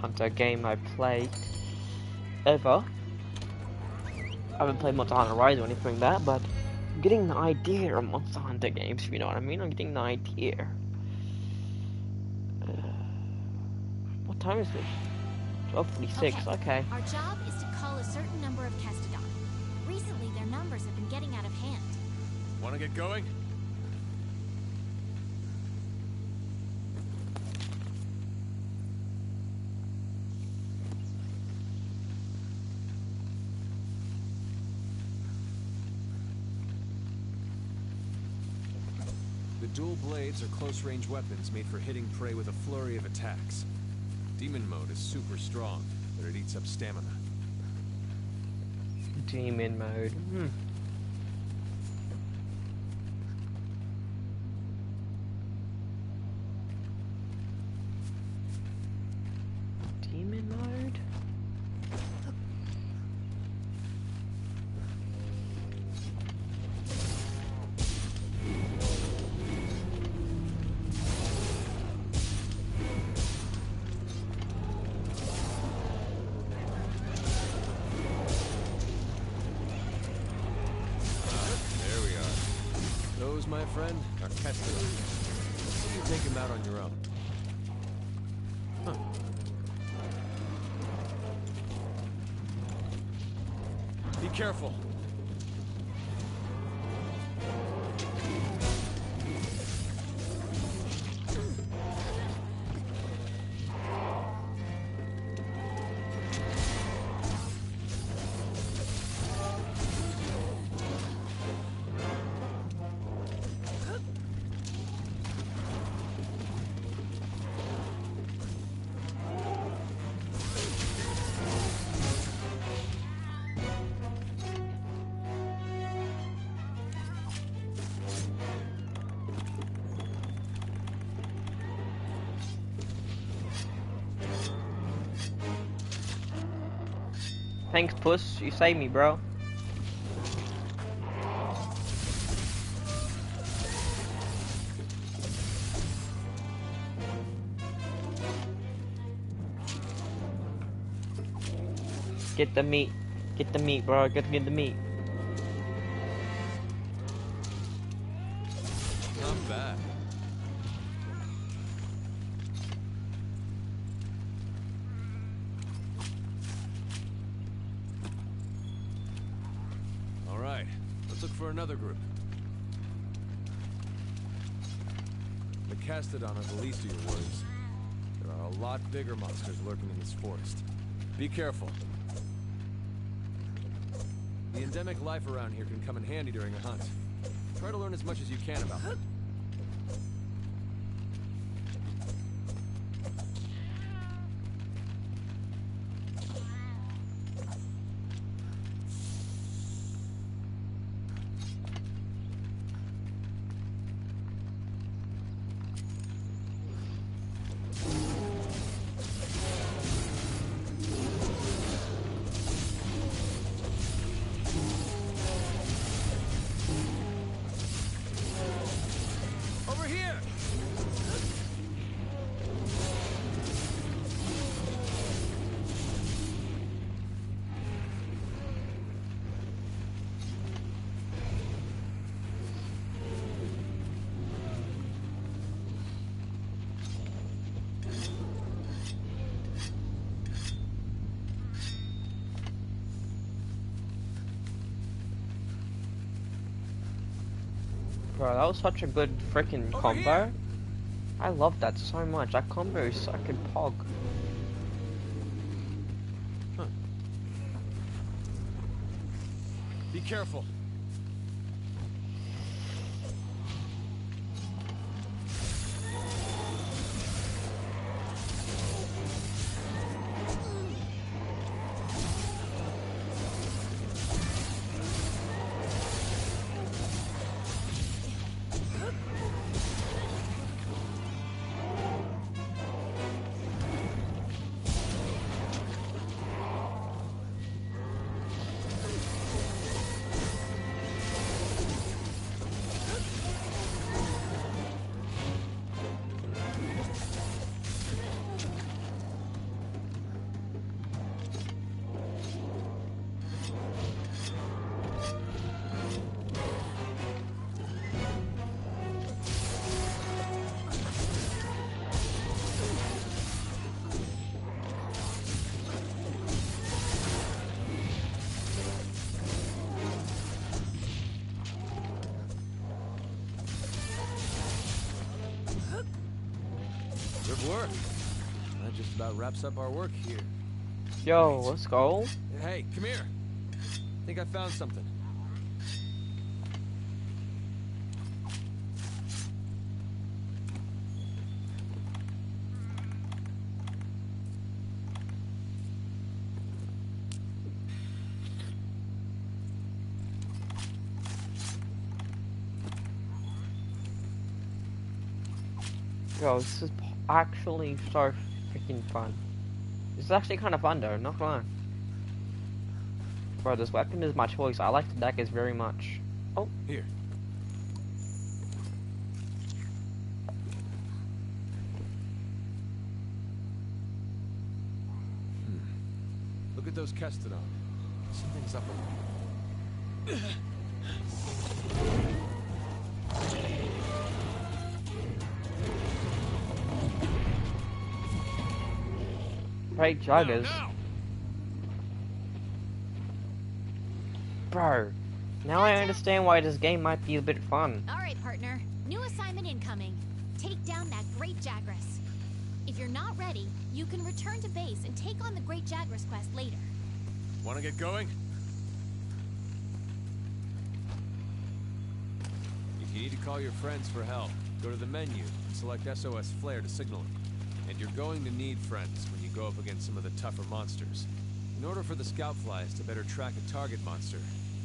Hunter game I played ever. I haven't played Monster Hunter Rise or anything like that, but I'm getting the idea of Monster Hunter games, if you know what I mean. I'm getting the idea. Uh, what time is this? 12.46, okay. Our job is to call a certain number of Kestodon. Recently, their numbers have been getting out of hand. Want to get going? Dual blades are close-range weapons made for hitting prey with a flurry of attacks. Demon mode is super strong, but it eats up stamina. Demon mode. Hmm. Those, my friend, are Kestis. You take them out on your own. Huh. Be careful. Thanks, Puss. You saved me, bro. Get the meat. Get the meat, bro. Get get the meat. Are the least of your worries. There are a lot bigger monsters lurking in this forest. Be careful. The endemic life around here can come in handy during a hunt. Try to learn as much as you can about them. Bro, that was such a good freaking oh, combo. here. I love that so much. That combo is a pog. Be careful. Up our work here. Yo, let's go. Hey, come here. I think I found something. Yo, this is actually so freaking fun. This is actually kind of fun though, not gonna lie. Bro, this weapon is my choice. I like the daggers very much. Oh, Here. Hmm. Look at those Kestodon. Something's up with them. Great Jagras. Bro, now I understand why this game might be a bit fun. All right, partner. New assignment incoming. Take down that Great Jagras. If you're not ready, you can return to base and take on the Great Jagras quest later. Want to get going? If you need to call your friends for help, go to the menu and select SOS Flare to signal it. And you're going to need friends when you go up against some of the tougher monsters. In order for the scout flies to better track a target monster,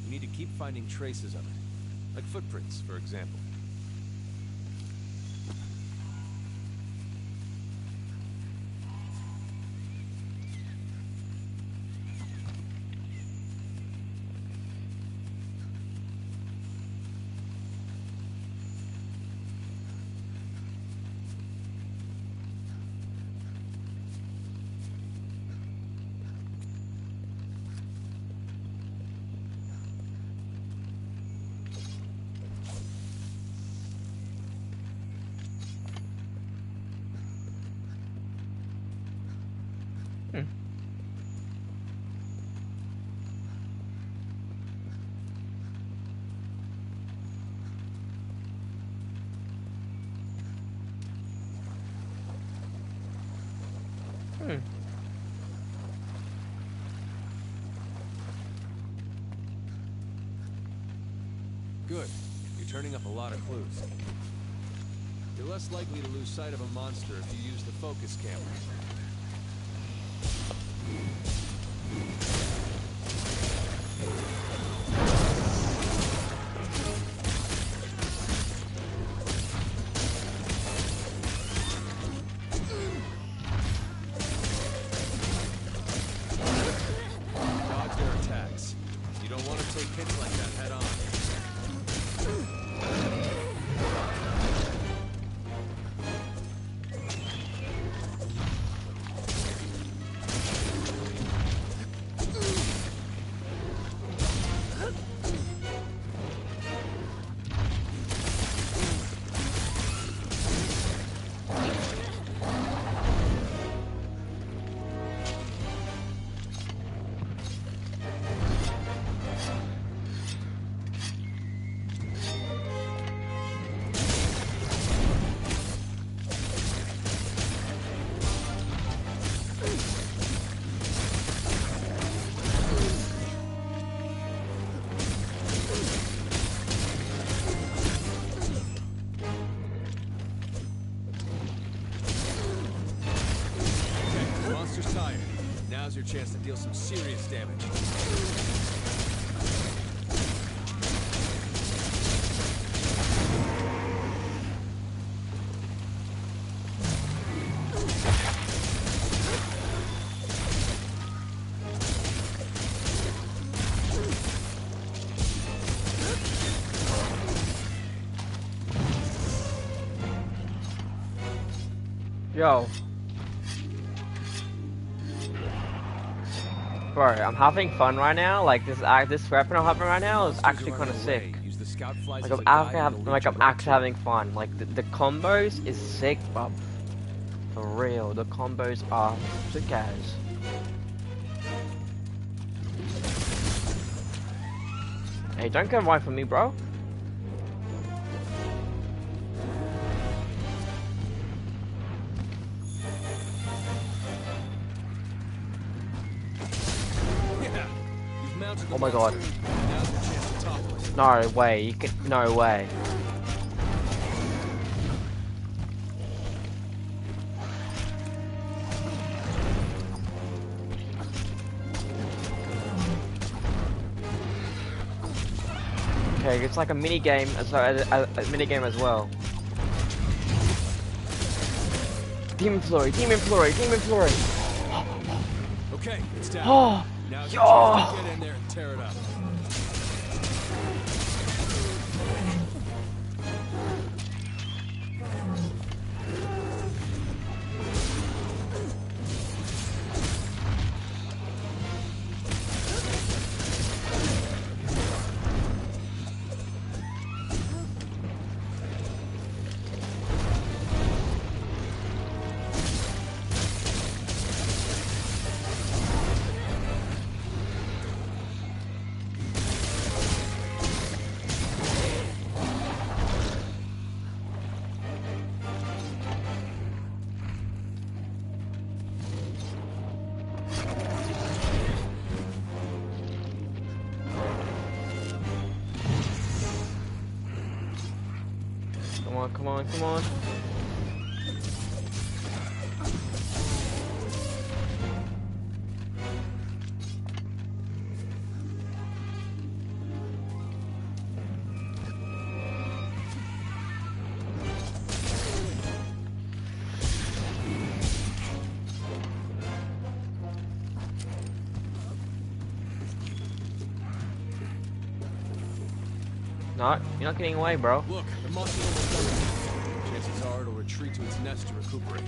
you need to keep finding traces of it. Like footprints, for example. Turning up a lot of clues. You're less likely to lose sight of a monster if you use the focus camera. Dodge their attacks. You don't want to take hits like that head on. Chance to deal some serious damage. Yo. Bro, I'm having fun right now. Like this, uh, this weapon I'm having right now is actually kind of sick. Like I'm actually, have, like I'm actually having fun. Like the, the combos is sick, bub. For real, the combos are sick as. Hey, don't come away from me, bro. Oh my god. monster. Now's your chance to topple it. No way, you can, no way. Okay, it's like a mini game, as a, a, a mini game as well. Demon Flurry, Demon Flurry, Demon Flurry. Okay, it's down. Oh, Now's yo. your chance to get in there and tear it up. Come on, come on. No, you're not getting away, bro. Look, recuperate.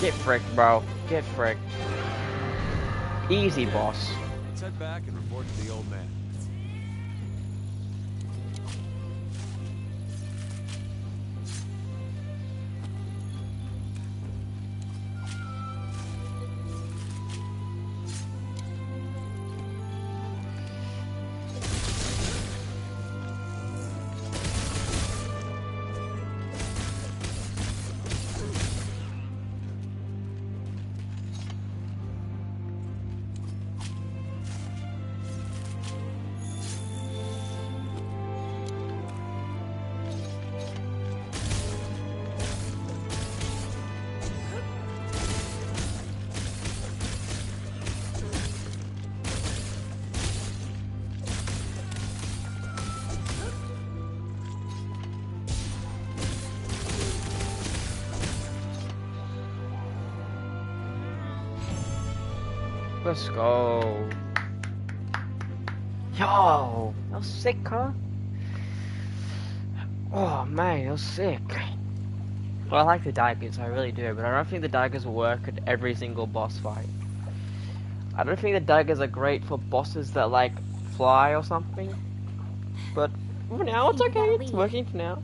Get fricked, bro. Get fricked. Easy, boss. Back and report to the old man. Let's go. Yo, that was sick, huh? Oh man, that was sick. Well, I like the daggers, I really do, but I don't think the daggers work at every single boss fight. I don't think the daggers are great for bosses that like fly or something. But for now, it's okay. It's working for now.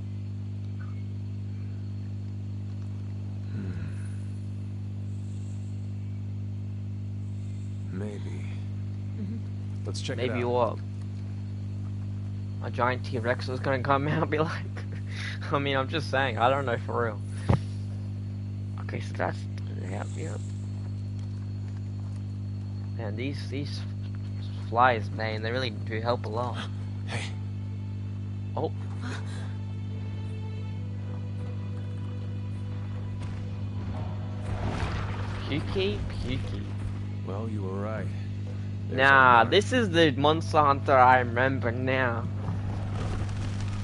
Let's check Maybe it out. what? A giant T-Rex is gonna come out and be like... I mean, I'm just saying, I don't know for real. Okay, so that's... Yep, yep. And these, these flies, man, they really do help a lot. Hey. Oh. Pukei, Pukei. Well, you were right. There's Nah, this is the Monster Hunter I remember now.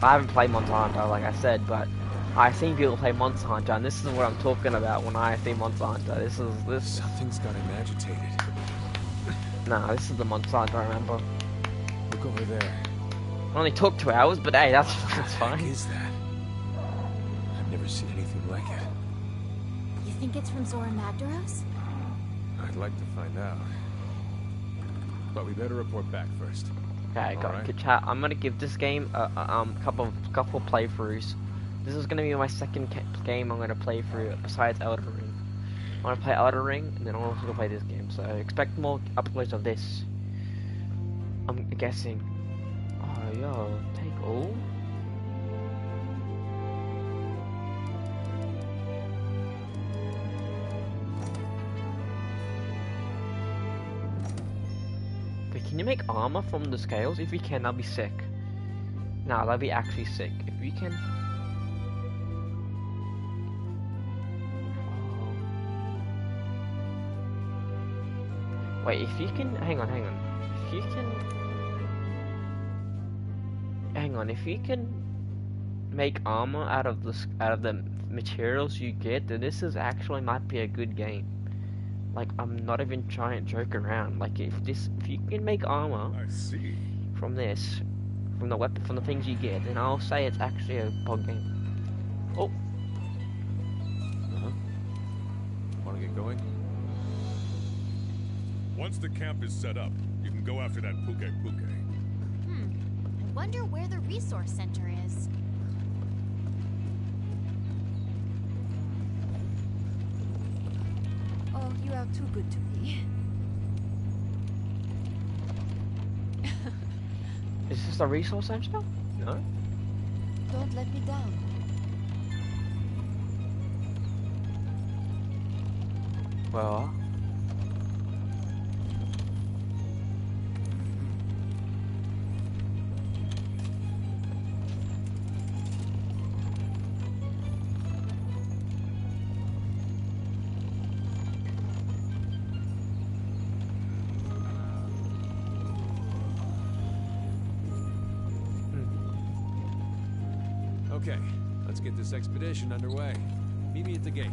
I haven't played Monster Hunter, like I said, but I've seen people play Monster Hunter, and this is what I'm talking about when I see Monster Hunter. This is this. Something's got him agitated. Nah, this is the Monster Hunter I remember. Look over there. It only took two hours, but hey, that's that's What fine. is that? I've never seen anything like it. You think it's from Zorah Magdaros? I'd like to find out. But we better report back first. Okay, got Alright. good chat. I'm gonna give this game a, a um couple of couple playthroughs. This is gonna be my second game I'm gonna play through besides Elden Ring. I'm gonna play Elden Ring and then I'm also gonna play this game. So expect more uploads of this. I'm guessing. Oh yo, take all. You make armor from the scales? If you can, that'll be sick. Nah, that'd be actually sick. If you can... Wait, if you can... Hang on, hang on. If you can... Hang on, if you can make armor out of the out of the materials you get, then this is actually might be a good game. Like I'm not even trying to joke around. Like if this, if you can make armor I see. from this, from the weapon, from the things you get, then I'll say it's actually a bug game. Oh, Uh-huh. Want to get going? Once the camp is set up, you can go after that Pukei Pukei. Hmm. I wonder where the resource center is. Oh, you are too good to me. is this a resource center? No. Don't let me down. Well. Okay, let's get this expedition underway. Meet me at the gate.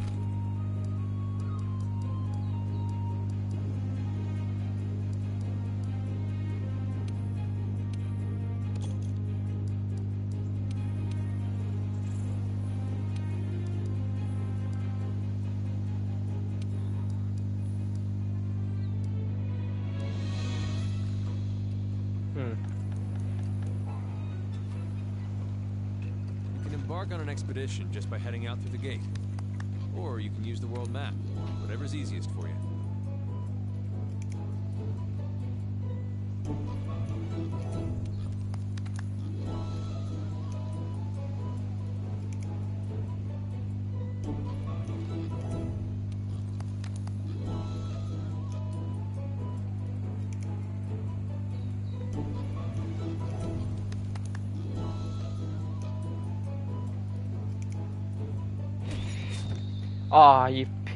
Expedition just by heading out through the gate. Or you can use the world map, whatever's easiest for you.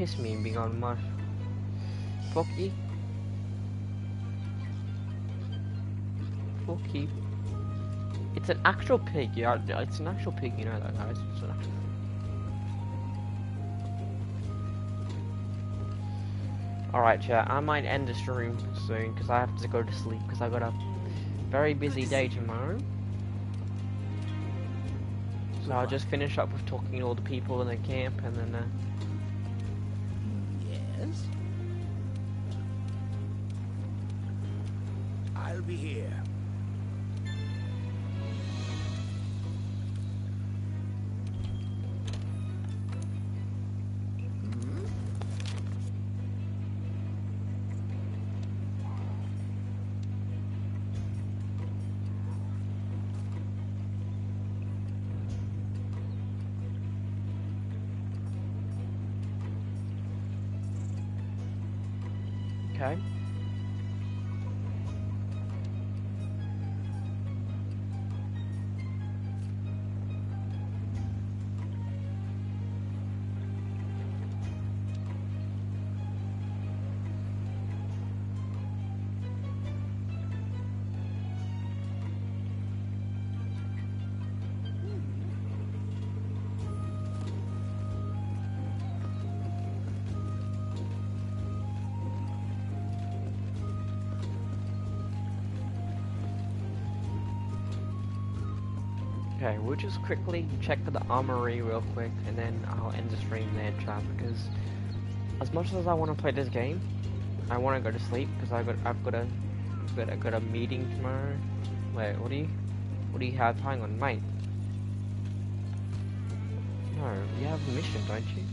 You me being on my. Fuck you. It's an actual pig, yeah. It's an actual pig, you know that, guys. It's an actual. Alright, chat, I might end the stream soon because I have to go to sleep because I got a very busy day tomorrow. So I'll just finish up with talking to all the people in the camp and then uh, just quickly check for the armory real quick, and then I'll end the stream there, chat. Because as much as I want to play this game, I want to go to sleep because I've got I've got a got, got a meeting tomorrow. Wait, what do you what do you have? Hang on, mate. No, you have a mission, don't you?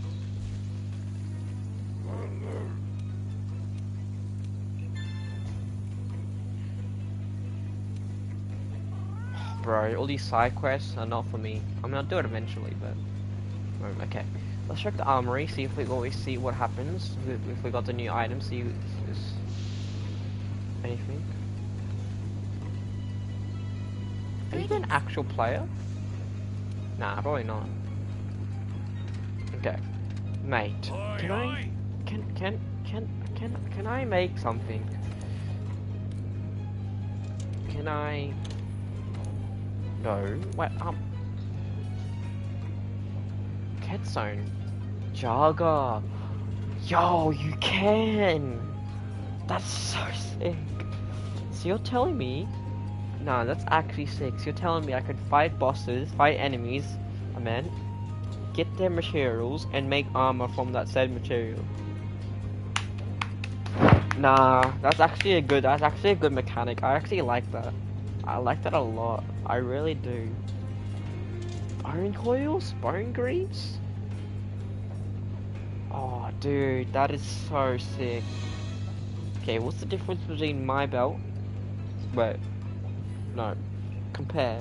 Bro, all these side quests are not for me. I mean, I'll do it eventually, but um, okay. Let's check the armory, see if we always see what happens if if we got the new item. See if there's anything. Are you an actual player? Nah, probably not. Okay, mate. Can I? Can can can can can I make something? Can I? No. Wait. Um. Ketzone. Jaga. Yo, you can. That's so sick. So you're telling me? Nah, that's actually sick. So you're telling me I could fight bosses, fight enemies, I meant, get their materials, and make armor from that said material. Nah, that's actually a good. That's actually a good mechanic. I actually like that. I like that a lot. I really do. Bone coils, bone greaves. Oh, dude, that is so sick. Okay, what's the difference between my belt? Wait, no, compare.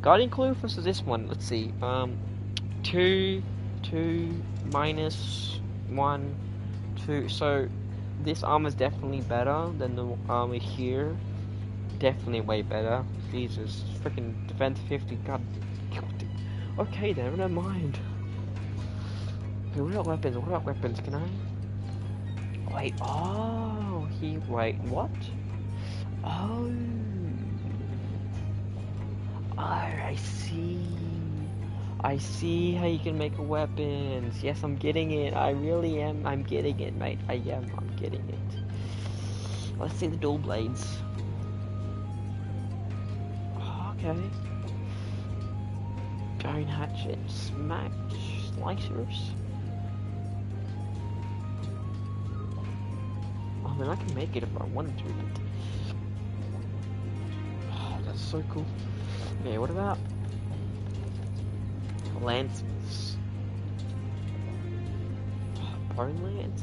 Guardian Clue versus this one. Let's see. Um, two, two minus one, two. So this armor is definitely better than the armor here. Definitely way better. Jesus, freaking defense 50. God. Okay then, never mind. Okay, what about weapons? What about weapons? Can I? Wait. Oh, he. Wait. What? Oh. Oh, I see. I see how you can make weapons. Yes, I'm getting it. I really am. I'm getting it, mate. I am. I'm getting it. Let's see the dual blades. Okay. Bone hatchet, smack, slicers. I oh, mean, I can make it if I wanted to, but... Oh, that's so cool. Okay, what about... Lances? Bone lance?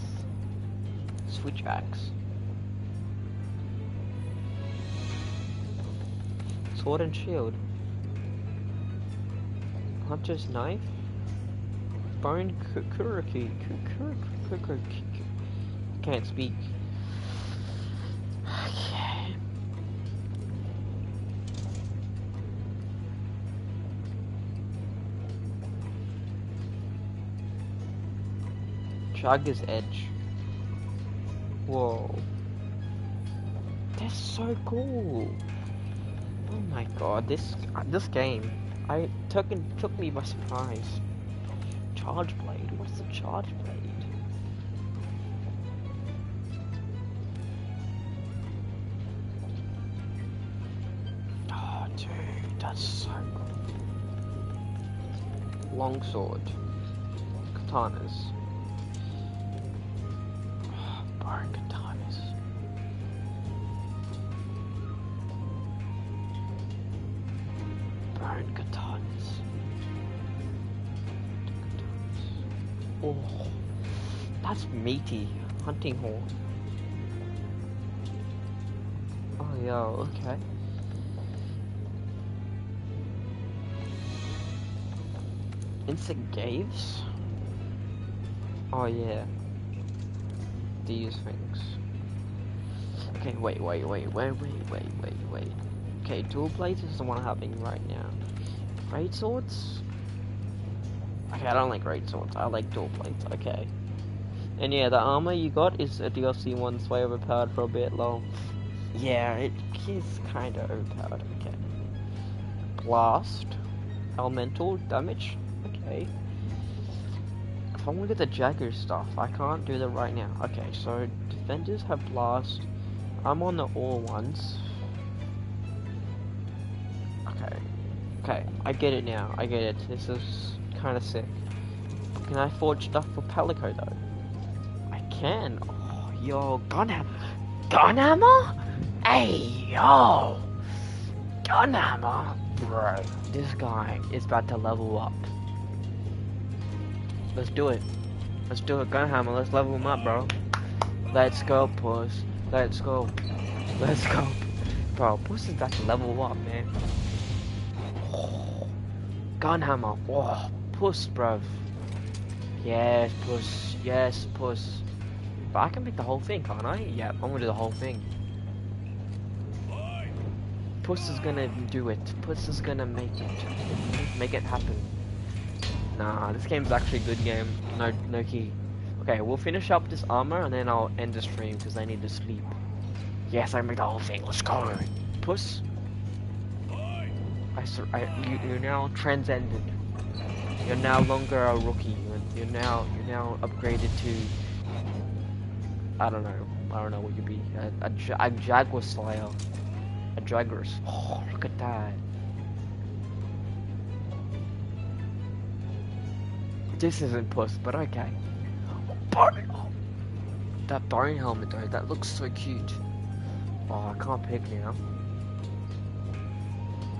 Switch axe. Sword and shield. Hunter's knife. Bone kukuriki. Kukuriki. Can't speak. Okay. Chugger's edge. Whoa. That's so cool. Oh my god, this this game, I took took me by surprise. Charge blade. What's the charge blade? Ah, so. Longsword, katanas. Meaty. Hunting horn. Oh, yeah, okay. Insect glaives? Oh yeah. These things. Okay, wait, wait, wait, wait, wait, wait, wait, wait. Okay, dual blades is the one I'm having right now. Great swords? Okay, I don't like great swords. I like dual blades. Okay. And yeah, the armor you got is a DLC one, that's way overpowered for a bit long. Yeah, it is kind of overpowered. Okay. Blast. Elemental damage. Okay. If I want to get the Jagger stuff, I can't do that right now. Okay, so defenders have blast. I'm on the all ones. Okay. Okay, I get it now. I get it. This is kind of sick. Can I forge stuff for Palico though? Can. Oh, yo, Gunhammer. Gunhammer? Hey, yo. Gunhammer. Bro, this guy is about to level up. Let's do it. Let's do it, Gunhammer. Let's level him up, bro. Let's go, Puss. Let's go. Let's go. Bro, Puss is about to level up, man. Gun hammer, Whoa. Oh, puss, bro. Yes, Puss. Yes, Puss. But I can make the whole thing, can't I? Yeah, I'm gonna do the whole thing. Puss is gonna do it. Puss is gonna make it. Make it happen. Nah, this game's actually a good game. No, no key. Okay, we'll finish up this armor and then I'll end the stream because I need to sleep. Yes, I made the whole thing. Let's go. Puss. I, I you, you're now transcended. You're now longer a rookie. You're now you're now upgraded to. I don't know. I don't know what you'd be. A, a, a Jaguar Slayer. A Jaguars. Oh, look at that. This isn't puss, but okay. That bone helmet though, that looks so cute. Oh, I can't pick now.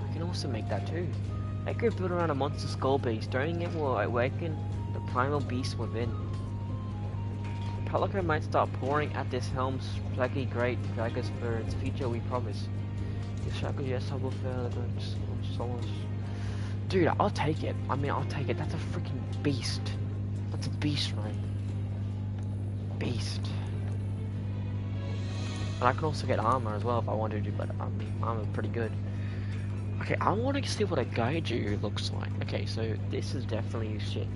I can also make that too. I could build around a monster skull base. During it will awaken the primal beast within. Pelican might start pouring at this helm's flaggy great dragons for its future we promise. If Shackle yes I will fail against oh, souls. Dude, I'll take it. I mean I'll take it. That's a freaking beast. That's a beast, right? Beast. And I can also get armor as well if I wanted to, but I mean armor's pretty good. Okay, I want to see what a Gaiju looks like. Okay, so this is definitely shit.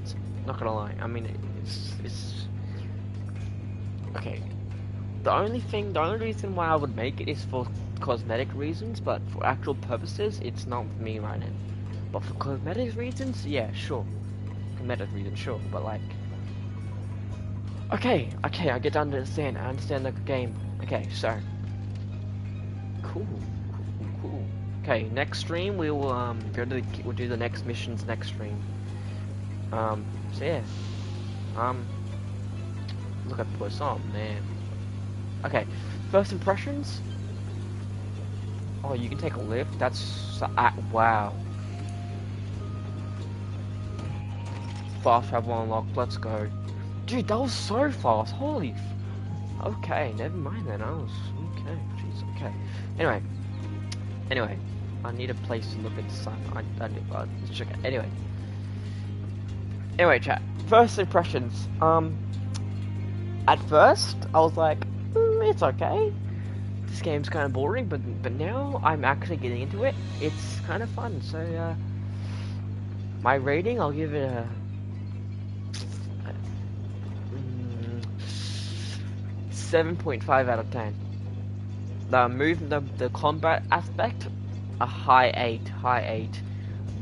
Not gonna lie. I mean, it's it's okay. The only thing, the only reason why I would make it is for cosmetic reasons, but for actual purposes, it's not for me right now. But for cosmetic reasons, yeah, sure. Cosmetic reasons, sure. But like, okay, okay, I get to understand. I understand the game. Okay, so cool, cool, cool. Okay, next stream we will um go to the, we'll do the next missions next stream. Um, so yeah, um, look at Puss. Oh man. Okay, first impressions. Oh, you can take a lift. That's uh, wow. Fast travel unlocked. Let's go, dude. That was so fast. Holy. okay, never mind then. I was okay. Jeez. Okay. Anyway. Anyway. I need a place to look at the sun. I, I check it. Anyway. Anyway, chat. First impressions. Um. At first, I was like, mm, it's okay. This game's kind of boring, but but now I'm actually getting into it. It's kind of fun. So, uh, my rating, I'll give it a. mm, Seven point five out of ten. The move, the the combat aspect, a high eight, high eight.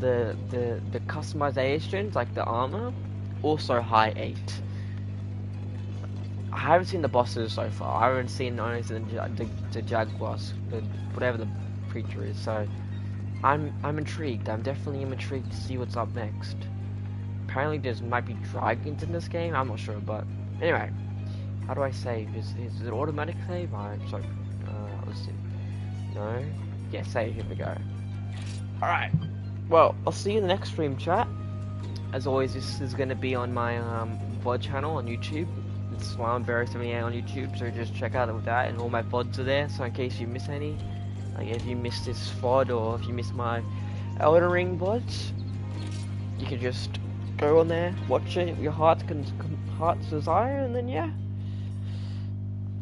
The the the customizations, like the armor, also high eight. I haven't seen the bosses so far. I haven't seen only the, the, the jaguars, the, whatever the creature is. So I'm I'm intrigued. I'm definitely intrigued to see what's up next. Apparently, there's might be dragons in this game. I'm not sure, but anyway, how do I save? Is is it automatic save? I sorry. Uh, let's see. No. Yeah, save. Here we go. All right. Well, I'll see you in the next stream chat. As always, this is going to be on my um, VOD channel on YouTube. It's Llamaberry78 on YouTube, so just check out that, and all my VODs are there, so in case you miss any, like if you missed this VOD, or if you missed my Elden Ring VODs, you can just go on there, watch it, your heart's, heart's desire, and then yeah.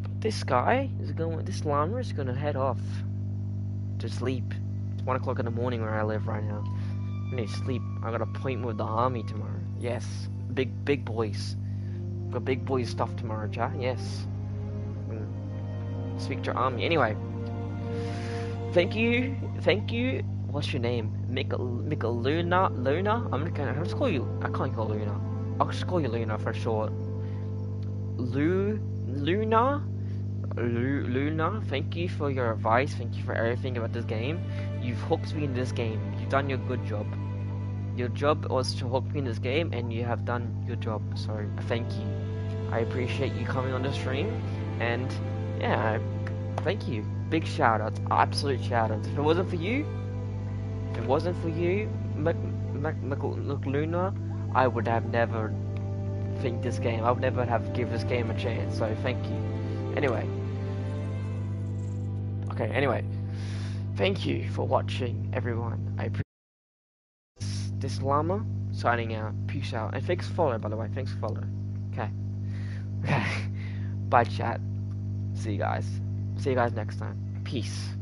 But this guy is going, this llama is going to head off to sleep. It's 1 o'clock in the morning where I live right now. I need sleep. I got an appointment with the army tomorrow. Yes. Big, big boys. Got big boys stuff tomorrow, chat. Yes. Mm. Speak to army. Anyway. Thank you. Thank you. What's your name? Mika, Mika Luna? Luna? I'm gonna, I'll just call you, I can't call Luna. I'll just call you Luna for short. Lu, Luna? Lu, Luna, thank you for your advice. Thank you for everything about this game. You've hooked me in this game. You've done your good job. Your job was to hook me in this game, and you have done your job. So thank you. I appreciate you coming on the stream, and yeah, thank you. Big shout outs, absolute shout outs. If it wasn't for you, if it wasn't for you, Mac, Mac, Mac, Luna, I would have never think this game. I would never have give this game a chance. So thank you. Anyway. Okay, anyway. Thank you for watching, everyone. I appreciate this llama signing out. Peace out. And thanks for following, by the way. Thanks for following. Okay. Okay. Bye, chat. See you guys. See you guys next time. Peace.